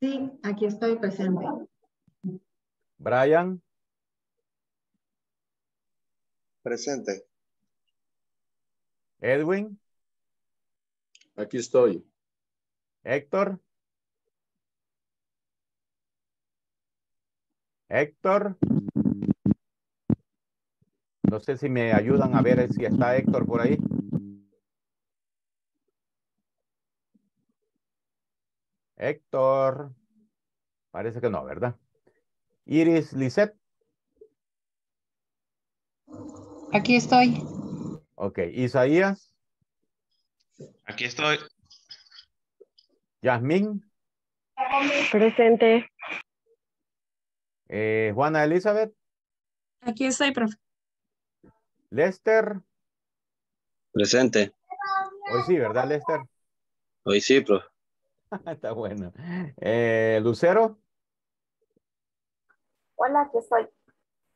Sí, aquí estoy presente. Brian, Presente. Edwin, Aquí estoy. Héctor. Héctor. No sé si me ayudan a ver si está Héctor por ahí. Héctor. Parece que no, ¿verdad? Iris Lisette. Aquí estoy. Ok. Isaías. Aquí estoy. Yasmín. Presente. eh, Juana Elizabeth. Aquí estoy, profe. Lester. Presente. Hoy sí, ¿verdad, Lester? Hoy sí, profe. Está bueno. Eh, Lucero. Hola, aquí estoy.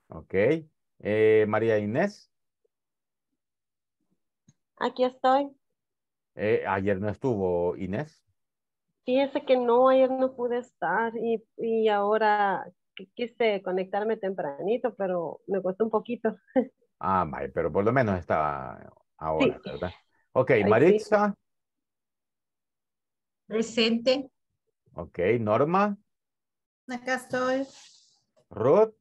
Ok. Eh, María Inés. Aquí estoy. Eh, ayer no estuvo Inés. Fíjese que no, ayer no pude estar y, y ahora qu- quise conectarme tempranito, pero me costó un poquito. Ah, vaya, pero por lo menos está ahora, Sí. ¿verdad? Ok, sí. Maritza. Presente. Ok, Norma. Acá estoy. Ruth.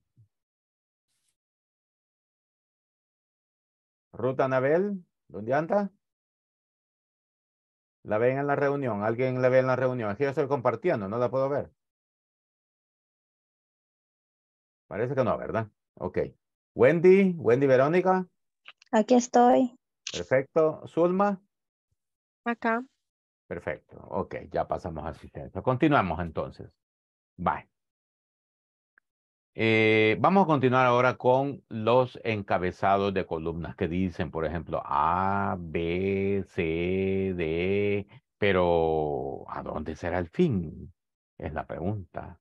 Ruth Anabel. ¿Dónde anda? La ven en la reunión. ¿Alguien la ve en la reunión? Que yo estoy compartiendo, no la puedo ver. Parece que no, ¿verdad? Ok. Wendy, Wendy Verónica. Aquí estoy. Perfecto. Zulma. Acá. Perfecto. Ok, ya pasamos a asistencia. Continuamos entonces. Bye. Eh, vamos a continuar ahora con los encabezados de columnas que dicen, por ejemplo, A, B, C, D, pero ¿a dónde será el fin? Es la pregunta.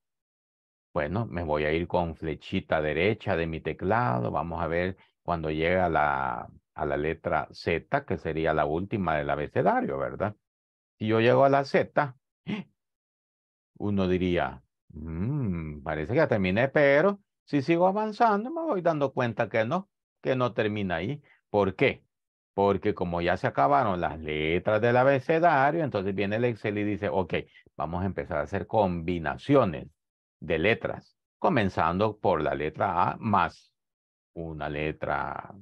Bueno, me voy a ir con flechita derecha de mi teclado. Vamos a ver cuando llega a la, a la letra Z, que sería la última del abecedario, ¿verdad? Si yo llego a la Z, uno diría, "Mm, parece que ya terminé, pero si sigo avanzando me voy dando cuenta que no, que no termina ahí. ¿Por qué? Porque como ya se acabaron las letras del abecedario, entonces viene el Excel y dice, ok, vamos a empezar a hacer combinaciones de letras, comenzando por la letra A más una letra,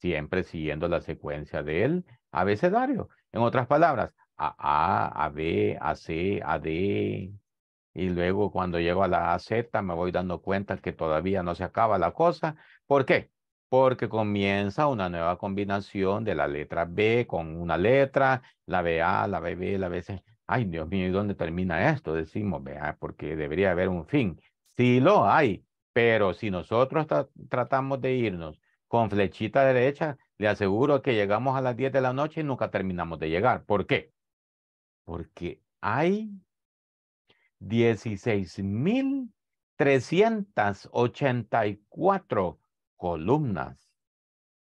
siempre siguiendo la secuencia del abecedario. En otras palabras, a A, a B, a C, a D. Y luego cuando llego a la Z me voy dando cuenta que todavía no se acaba la cosa. ¿Por qué? Porque comienza una nueva combinación de la letra B con una letra, la BA, la BB, la BC. Ay, Dios mío, ¿y dónde termina esto? Decimos, vea, porque debería haber un fin. Sí lo hay, pero si nosotros tra- tratamos de irnos con flechita derecha, le aseguro que llegamos a las 10 de la noche y nunca terminamos de llegar. ¿Por qué? Porque hay 16.384 columnas.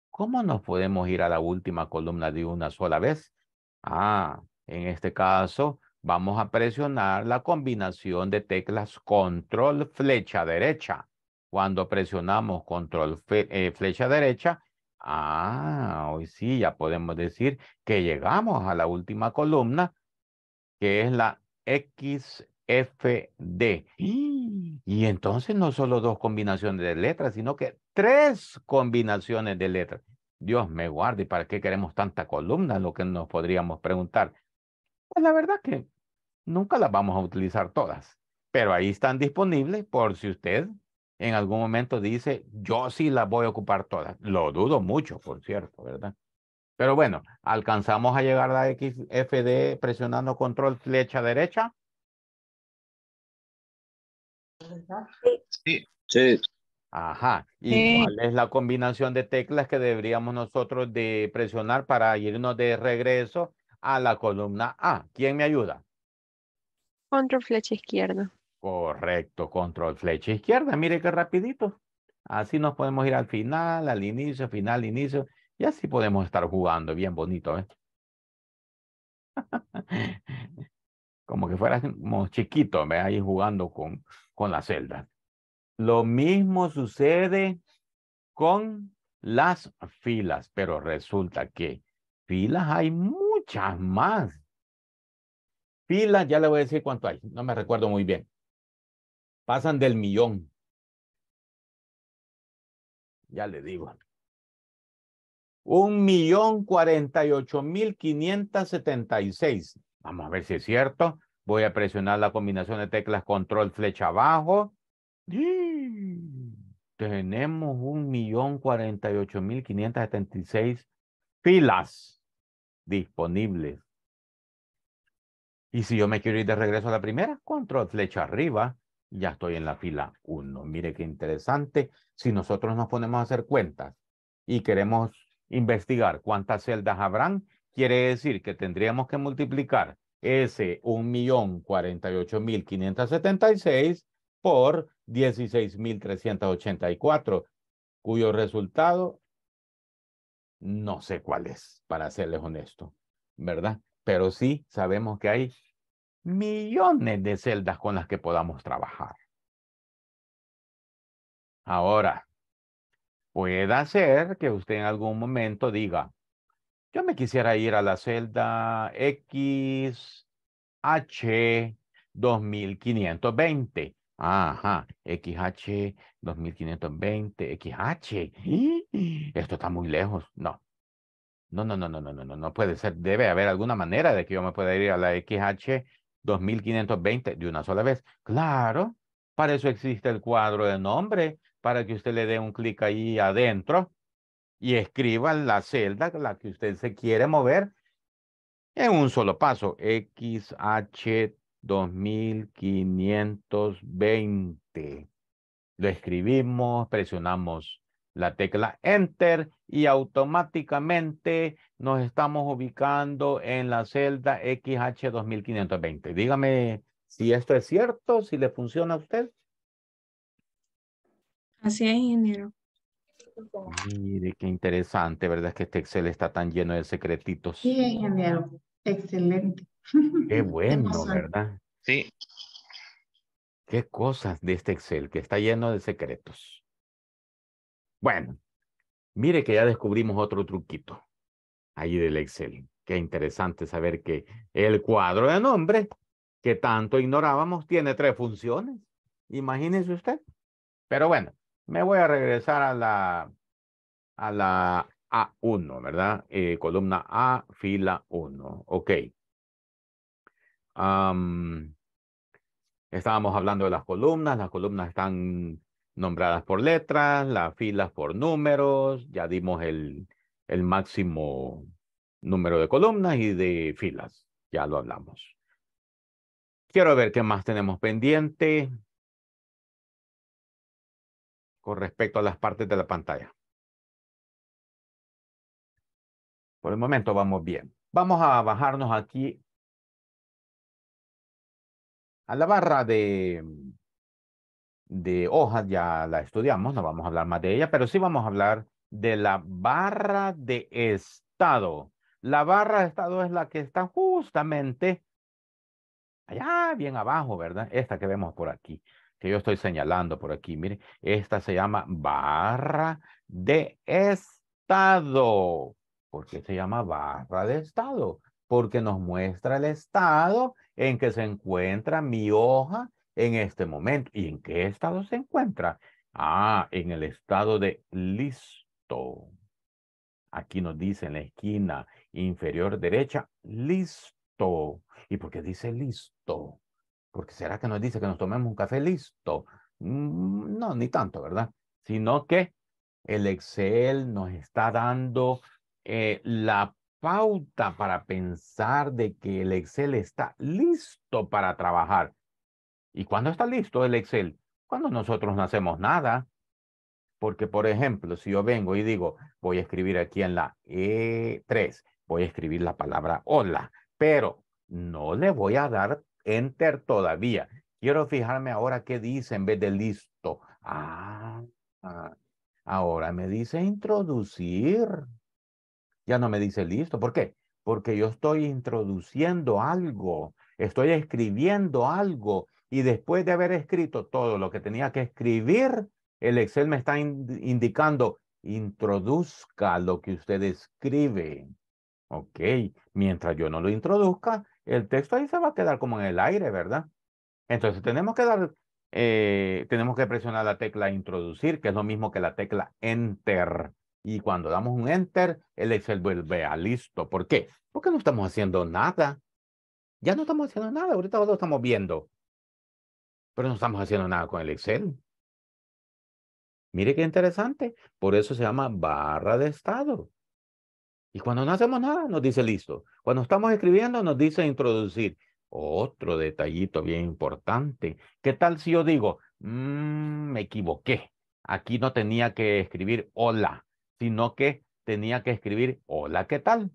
¿Cómo nos podemos ir a la última columna de una sola vez? Ah, en este caso vamos a presionar la combinación de teclas control flecha derecha. Cuando presionamos control eh, flecha derecha, ah, hoy sí ya podemos decir que llegamos a la última columna, que es la XFD. Y entonces no solo dos combinaciones de letras, sino que tres combinaciones de letras. Dios me guarde, ¿y para qué queremos tanta columna? Lo que nos podríamos preguntar. Pues la verdad que nunca las vamos a utilizar todas, pero ahí están disponibles por si usted en algún momento dice, yo sí las voy a ocupar todas. Lo dudo mucho, por cierto, ¿verdad? Pero bueno, alcanzamos a llegar a la XFD presionando control flecha derecha. Sí. Sí. Ajá. ¿Y Sí. cuál es la combinación de teclas que deberíamos nosotros de presionar para irnos de regreso a la columna A? ¿Quién me ayuda? Control flecha izquierda. Correcto, control flecha izquierda. Mire qué rapidito. Así nos podemos ir al final, al inicio, final, inicio. Y así podemos estar jugando bien bonito, ¿eh? Como que fuéramos chiquitos, ¿ve? Ahí jugando con, con la celda. Lo mismo sucede con las filas, pero resulta que filas hay muchas más. Filas, ya le voy a decir cuánto hay, no me recuerdo muy bien. Pasan del millón. Ya le digo. Un millón cuarenta y ocho mil quinientos setenta y seis. Vamos a ver si es cierto. Voy a presionar la combinación de teclas control flecha abajo. Tenemos un millón cuarenta y ocho mil quinientos setenta y seis filas disponibles. Y si yo me quiero ir de regreso a la primera, control flecha arriba, ya estoy en la fila 1. Mire qué interesante. Si nosotros nos ponemos a hacer cuentas y queremos investigar cuántas celdas habrán, quiere decir que tendríamos que multiplicar ese 1.048.576 por 16.384, cuyo resultado no sé cuál es, para serles honesto, ¿verdad? Pero sí sabemos que hay millones de celdas con las que podamos trabajar. Ahora, puede ser que usted en algún momento diga, yo me quisiera ir a la celda XH 2520. Ajá, XH 2520, XH. Esto está muy lejos. No. No, no, no, no, no, no, no, puede ser. Debe haber alguna manera de que yo me pueda ir a la XH 2520 de una sola vez. Claro, para eso existe el cuadro de nombre, para que usted le dé un clic ahí adentro y escriba la celda la que usted se quiere mover en un solo paso. XH 2520. Lo escribimos, presionamos la tecla Enter y automáticamente nos estamos ubicando en la celda XH 2520. Dígame si esto es cierto, si le funciona a usted. Así es, ingeniero. Mire, qué interesante, ¿verdad? Es que este Excel está tan lleno de secretitos. Sí, ingeniero. Excelente. Qué bueno, ¿verdad? Sí. Qué cosas de este Excel que está lleno de secretos. Bueno, mire que ya descubrimos otro truquito ahí del Excel. Qué interesante saber que el cuadro de nombre que tanto ignorábamos tiene tres funciones. Imagínese usted. Pero bueno, me voy a regresar a la, a la A1, ¿verdad? Eh, columna A, fila 1. Ok. estábamos hablando de las columnas. Las columnas están nombradas por letras, las filas por números. Ya dimos el, el máximo número de columnas y de filas. Ya lo hablamos. Quiero ver qué más tenemos pendiente con respecto a las partes de la pantalla. Por el momento vamos bien. Vamos a bajarnos aquí a la barra de, de hojas, ya la estudiamos, no vamos a hablar más de ella, pero sí vamos a hablar de la barra de estado. La barra de estado es la que está justamente allá bien abajo, ¿verdad? Esta que vemos por aquí, que yo estoy señalando por aquí. Mire, esta se llama barra de estado. ¿Por qué se llama barra de estado? Porque nos muestra el estado en que se encuentra mi hoja en este momento. ¿Y en qué estado se encuentra? Ah, en el estado de listo. Aquí nos dice en la esquina inferior derecha, listo. ¿Y por qué dice listo? Porque será que nos dice que nos tomemos un café listo. Mm, no, ni tanto, ¿verdad? Sino que el Excel nos está dando eh, la pauta para pensar de que el Excel está listo para trabajar. ¿Y cuándo está listo el Excel? Cuando nosotros no hacemos nada. Porque, por ejemplo, si yo vengo y digo, voy a escribir aquí en la E3, voy a escribir la palabra hola, pero no le voy a dar enter todavía. Quiero fijarme ahora qué dice en vez de listo. Ah, ah, ahora me dice introducir. Ya no me dice listo. ¿Por qué? Porque yo estoy introduciendo algo, estoy escribiendo algo y después de haber escrito todo lo que tenía que escribir, el Excel me está indicando introduzca lo que usted escribe. Ok, mientras yo no lo introduzca, el texto ahí se va a quedar como en el aire, ¿verdad? Entonces tenemos que dar, eh, tenemos que presionar la tecla introducir, que es lo mismo que la tecla enter. Y cuando damos un enter, el Excel vuelve a listo. ¿Por qué? Porque no estamos haciendo nada. Ya no estamos haciendo nada, ahorita lo estamos viendo. Pero no estamos haciendo nada con el Excel. Mire qué interesante. Por eso se llama barra de estado. Y cuando no hacemos nada, nos dice listo. Cuando estamos escribiendo, nos dice introducir. Otro detallito bien importante. ¿Qué tal si yo digo, mm, me equivoqué? Aquí no tenía que escribir hola, sino que tenía que escribir hola, ¿qué tal?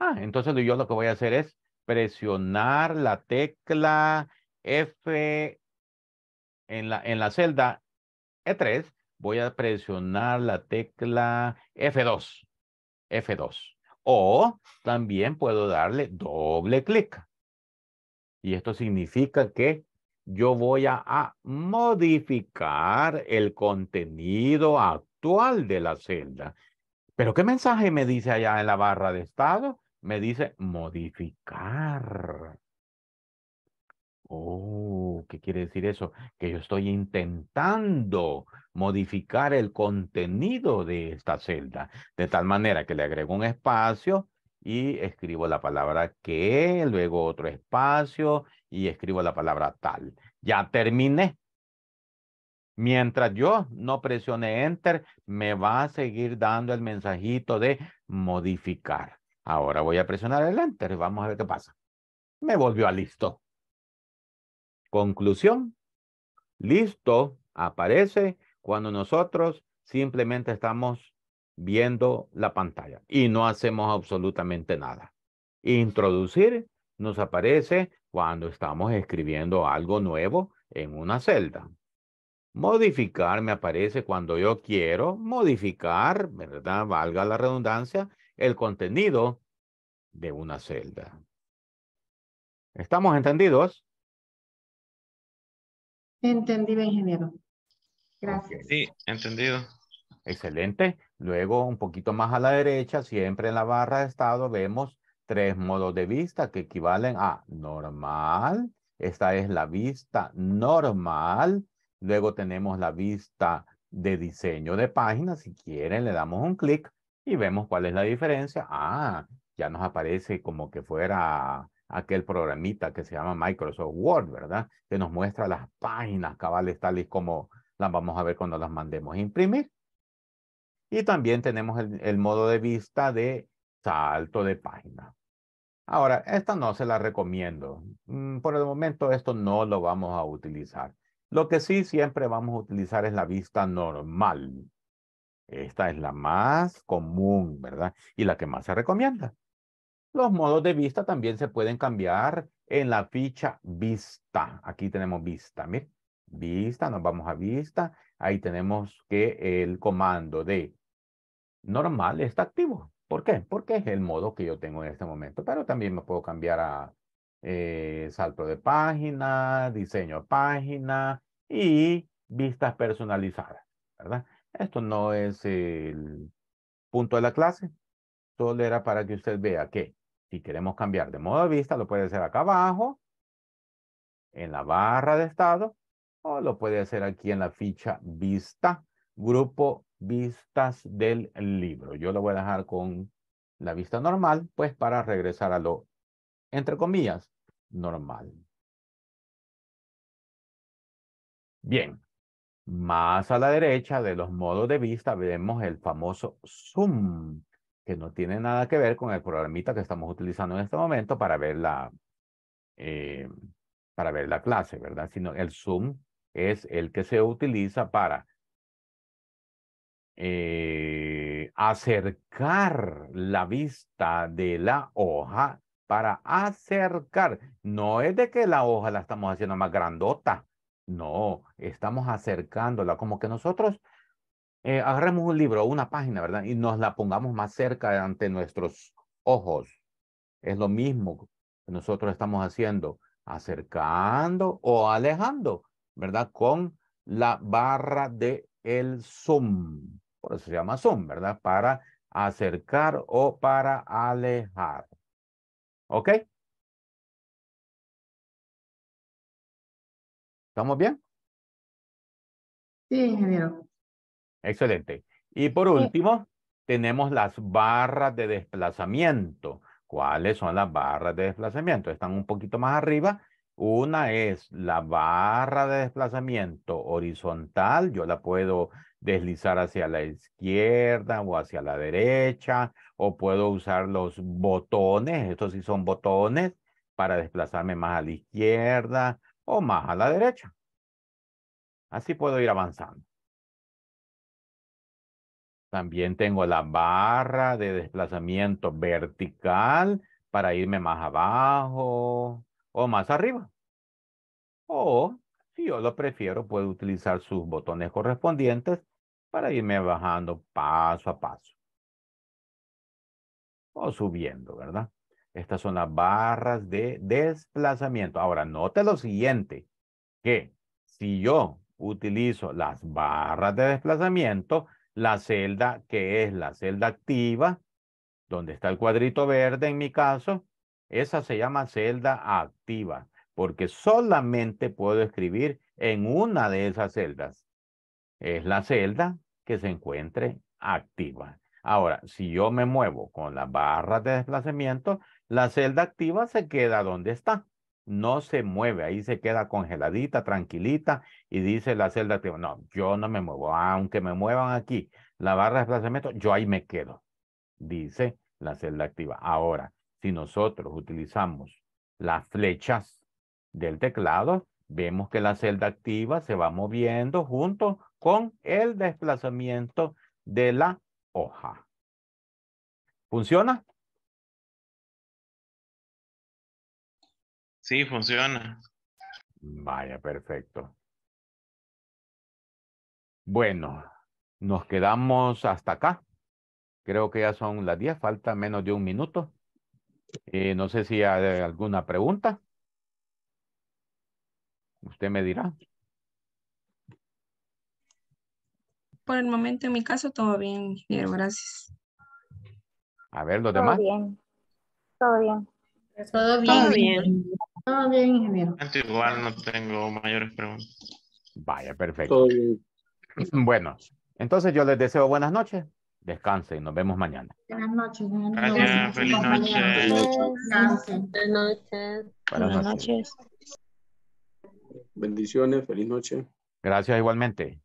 Ah, entonces yo lo que voy a hacer es presionar la tecla F en la, en la celda E3, voy a presionar la tecla F2. F2. O también puedo darle doble clic. Y esto significa que yo voy a, modificar el contenido actual de la celda. Pero ¿qué mensaje me dice allá en la barra de estado? Me dice modificar. Oh, ¿qué quiere decir eso? Que yo estoy intentando modificar el contenido de esta celda, de tal manera que le agrego un espacio y escribo la palabra que, luego otro espacio y escribo la palabra tal. Ya terminé. Mientras yo no presione Enter, me va a seguir dando el mensajito de modificar. Ahora voy a presionar el Enter vamos a ver qué pasa. Me volvió a listo. Conclusión. Listo aparece cuando nosotros simplemente estamos viendo la pantalla y no hacemos absolutamente nada. Introducir nos aparece cuando estamos escribiendo algo nuevo en una celda. Modificar me aparece cuando yo quiero modificar, ¿verdad? Valga la redundancia, el contenido de una celda. ¿Estamos entendidos? Entendido, ingeniero. Gracias. Sí, entendido. Excelente. Luego, un poquito más a la derecha, siempre en la barra de estado, vemos tres modos de vista que equivalen a normal. Esta es la vista normal. Luego tenemos la vista de diseño de página. Si quieren, le damos un clic y vemos cuál es la diferencia. Ah, ya nos aparece como que fuera aquel programita que se llama Microsoft Word, ¿verdad? Que nos muestra las páginas cabales tal y como las vamos a ver cuando las mandemos a imprimir. Y también tenemos el, modo de vista de salto de página. Ahora, esta no se la recomiendo. Mm, por el momento esto no lo vamos a utilizar. Lo que sí siempre vamos a utilizar es la vista normal. Esta es la más común, ¿verdad? Y la que más se recomienda. Los modos de vista también se pueden cambiar en la ficha vista. Aquí tenemos vista, miren. Vista, nos vamos a vista. Ahí tenemos que el comando de normal está activo. ¿Por qué? Porque es el modo que yo tengo en este momento. Pero también me puedo cambiar a eh, salto de página, diseño de página y vistas personalizadas, ¿verdad? Esto no es el punto de la clase. Solo era para que usted vea que si queremos cambiar de modo de vista, lo puede hacer acá abajo, en la barra de estado, lo puede hacer aquí en la ficha vista, grupo vistas del libro. Yo lo voy a dejar con la vista normal, pues para regresar a lo, entre comillas, normal. Bien, más a la derecha de los modos de vista vemos el famoso zoom que no tiene nada que ver con el programita que estamos utilizando en este momento para ver la, eh, para ver la clase, ¿verdad? Sino el Zoom es el que se utiliza para eh, acercar la vista de la hoja para acercar. No es de que la hoja la estamos haciendo más grandota. No, estamos acercándola. Como que nosotros eh, agarremos un libro, una página, ¿verdad? Y nos la pongamos más cerca ante nuestros ojos. Es lo mismo que nosotros estamos haciendo, acercando o alejando, ¿verdad? Con la barra de el zoom. Por eso se llama zoom, ¿verdad? Para acercar o para alejar. ¿Ok? ¿Estamos bien? Sí, ingeniero. Excelente. Y por último, tenemos las barras de desplazamiento. ¿Cuáles son las barras de desplazamiento? Están un poquito más arriba. Una es la barra de desplazamiento horizontal. Yo la puedo deslizar hacia la izquierda o hacia la derecha. O puedo usar los botones. Estos sí son botones para desplazarme más a la izquierda o más a la derecha. Así puedo ir avanzando. También tengo la barra de desplazamiento vertical para irme más abajo o más arriba. O, si yo lo prefiero, puedo utilizar sus botones correspondientes para irme bajando paso a paso. O subiendo, ¿verdad? Estas son las barras de desplazamiento. Ahora, note lo siguiente, que si yo utilizo las barras de desplazamiento, la celda que es la celda activa, donde está el cuadrito verde en mi caso, esa se llama celda activa, porque solamente puedo escribir en una de esas celdas. Es la celda que se encuentre activa. Ahora, si yo me muevo con las barras de desplazamiento, la celda activa se queda donde está. No se mueve, ahí se queda congeladita, tranquilita y dice la celda activa, no, yo no me muevo, aunque me muevan aquí la barra de desplazamiento, yo ahí me quedo, dice la celda activa. Ahora, si nosotros utilizamos las flechas del teclado, vemos que la celda activa se va moviendo junto con el desplazamiento de la hoja. ¿Funciona? Sí, funciona. Vaya, perfecto. Bueno, nos quedamos hasta acá. Creo que ya son las 10, falta menos de un minuto. Eh, no sé si hay alguna pregunta. Usted me dirá. Por el momento, en mi caso, todo bien, ingeniero, gracias. A ver, los Todo demás. bien. Todo bien. Todo Todo bien. bien. Todo bien, ingeniero. Igual no tengo mayores preguntas. Vaya, perfecto. Todo bien. Bueno, entonces yo les deseo buenas noches. Descansen, nos vemos mañana. Buenas noches. ingeniero. Gracias, feliz noche. Buenas noches. Buenas Buenas noches. noches. Bendiciones, feliz noche. Gracias igualmente.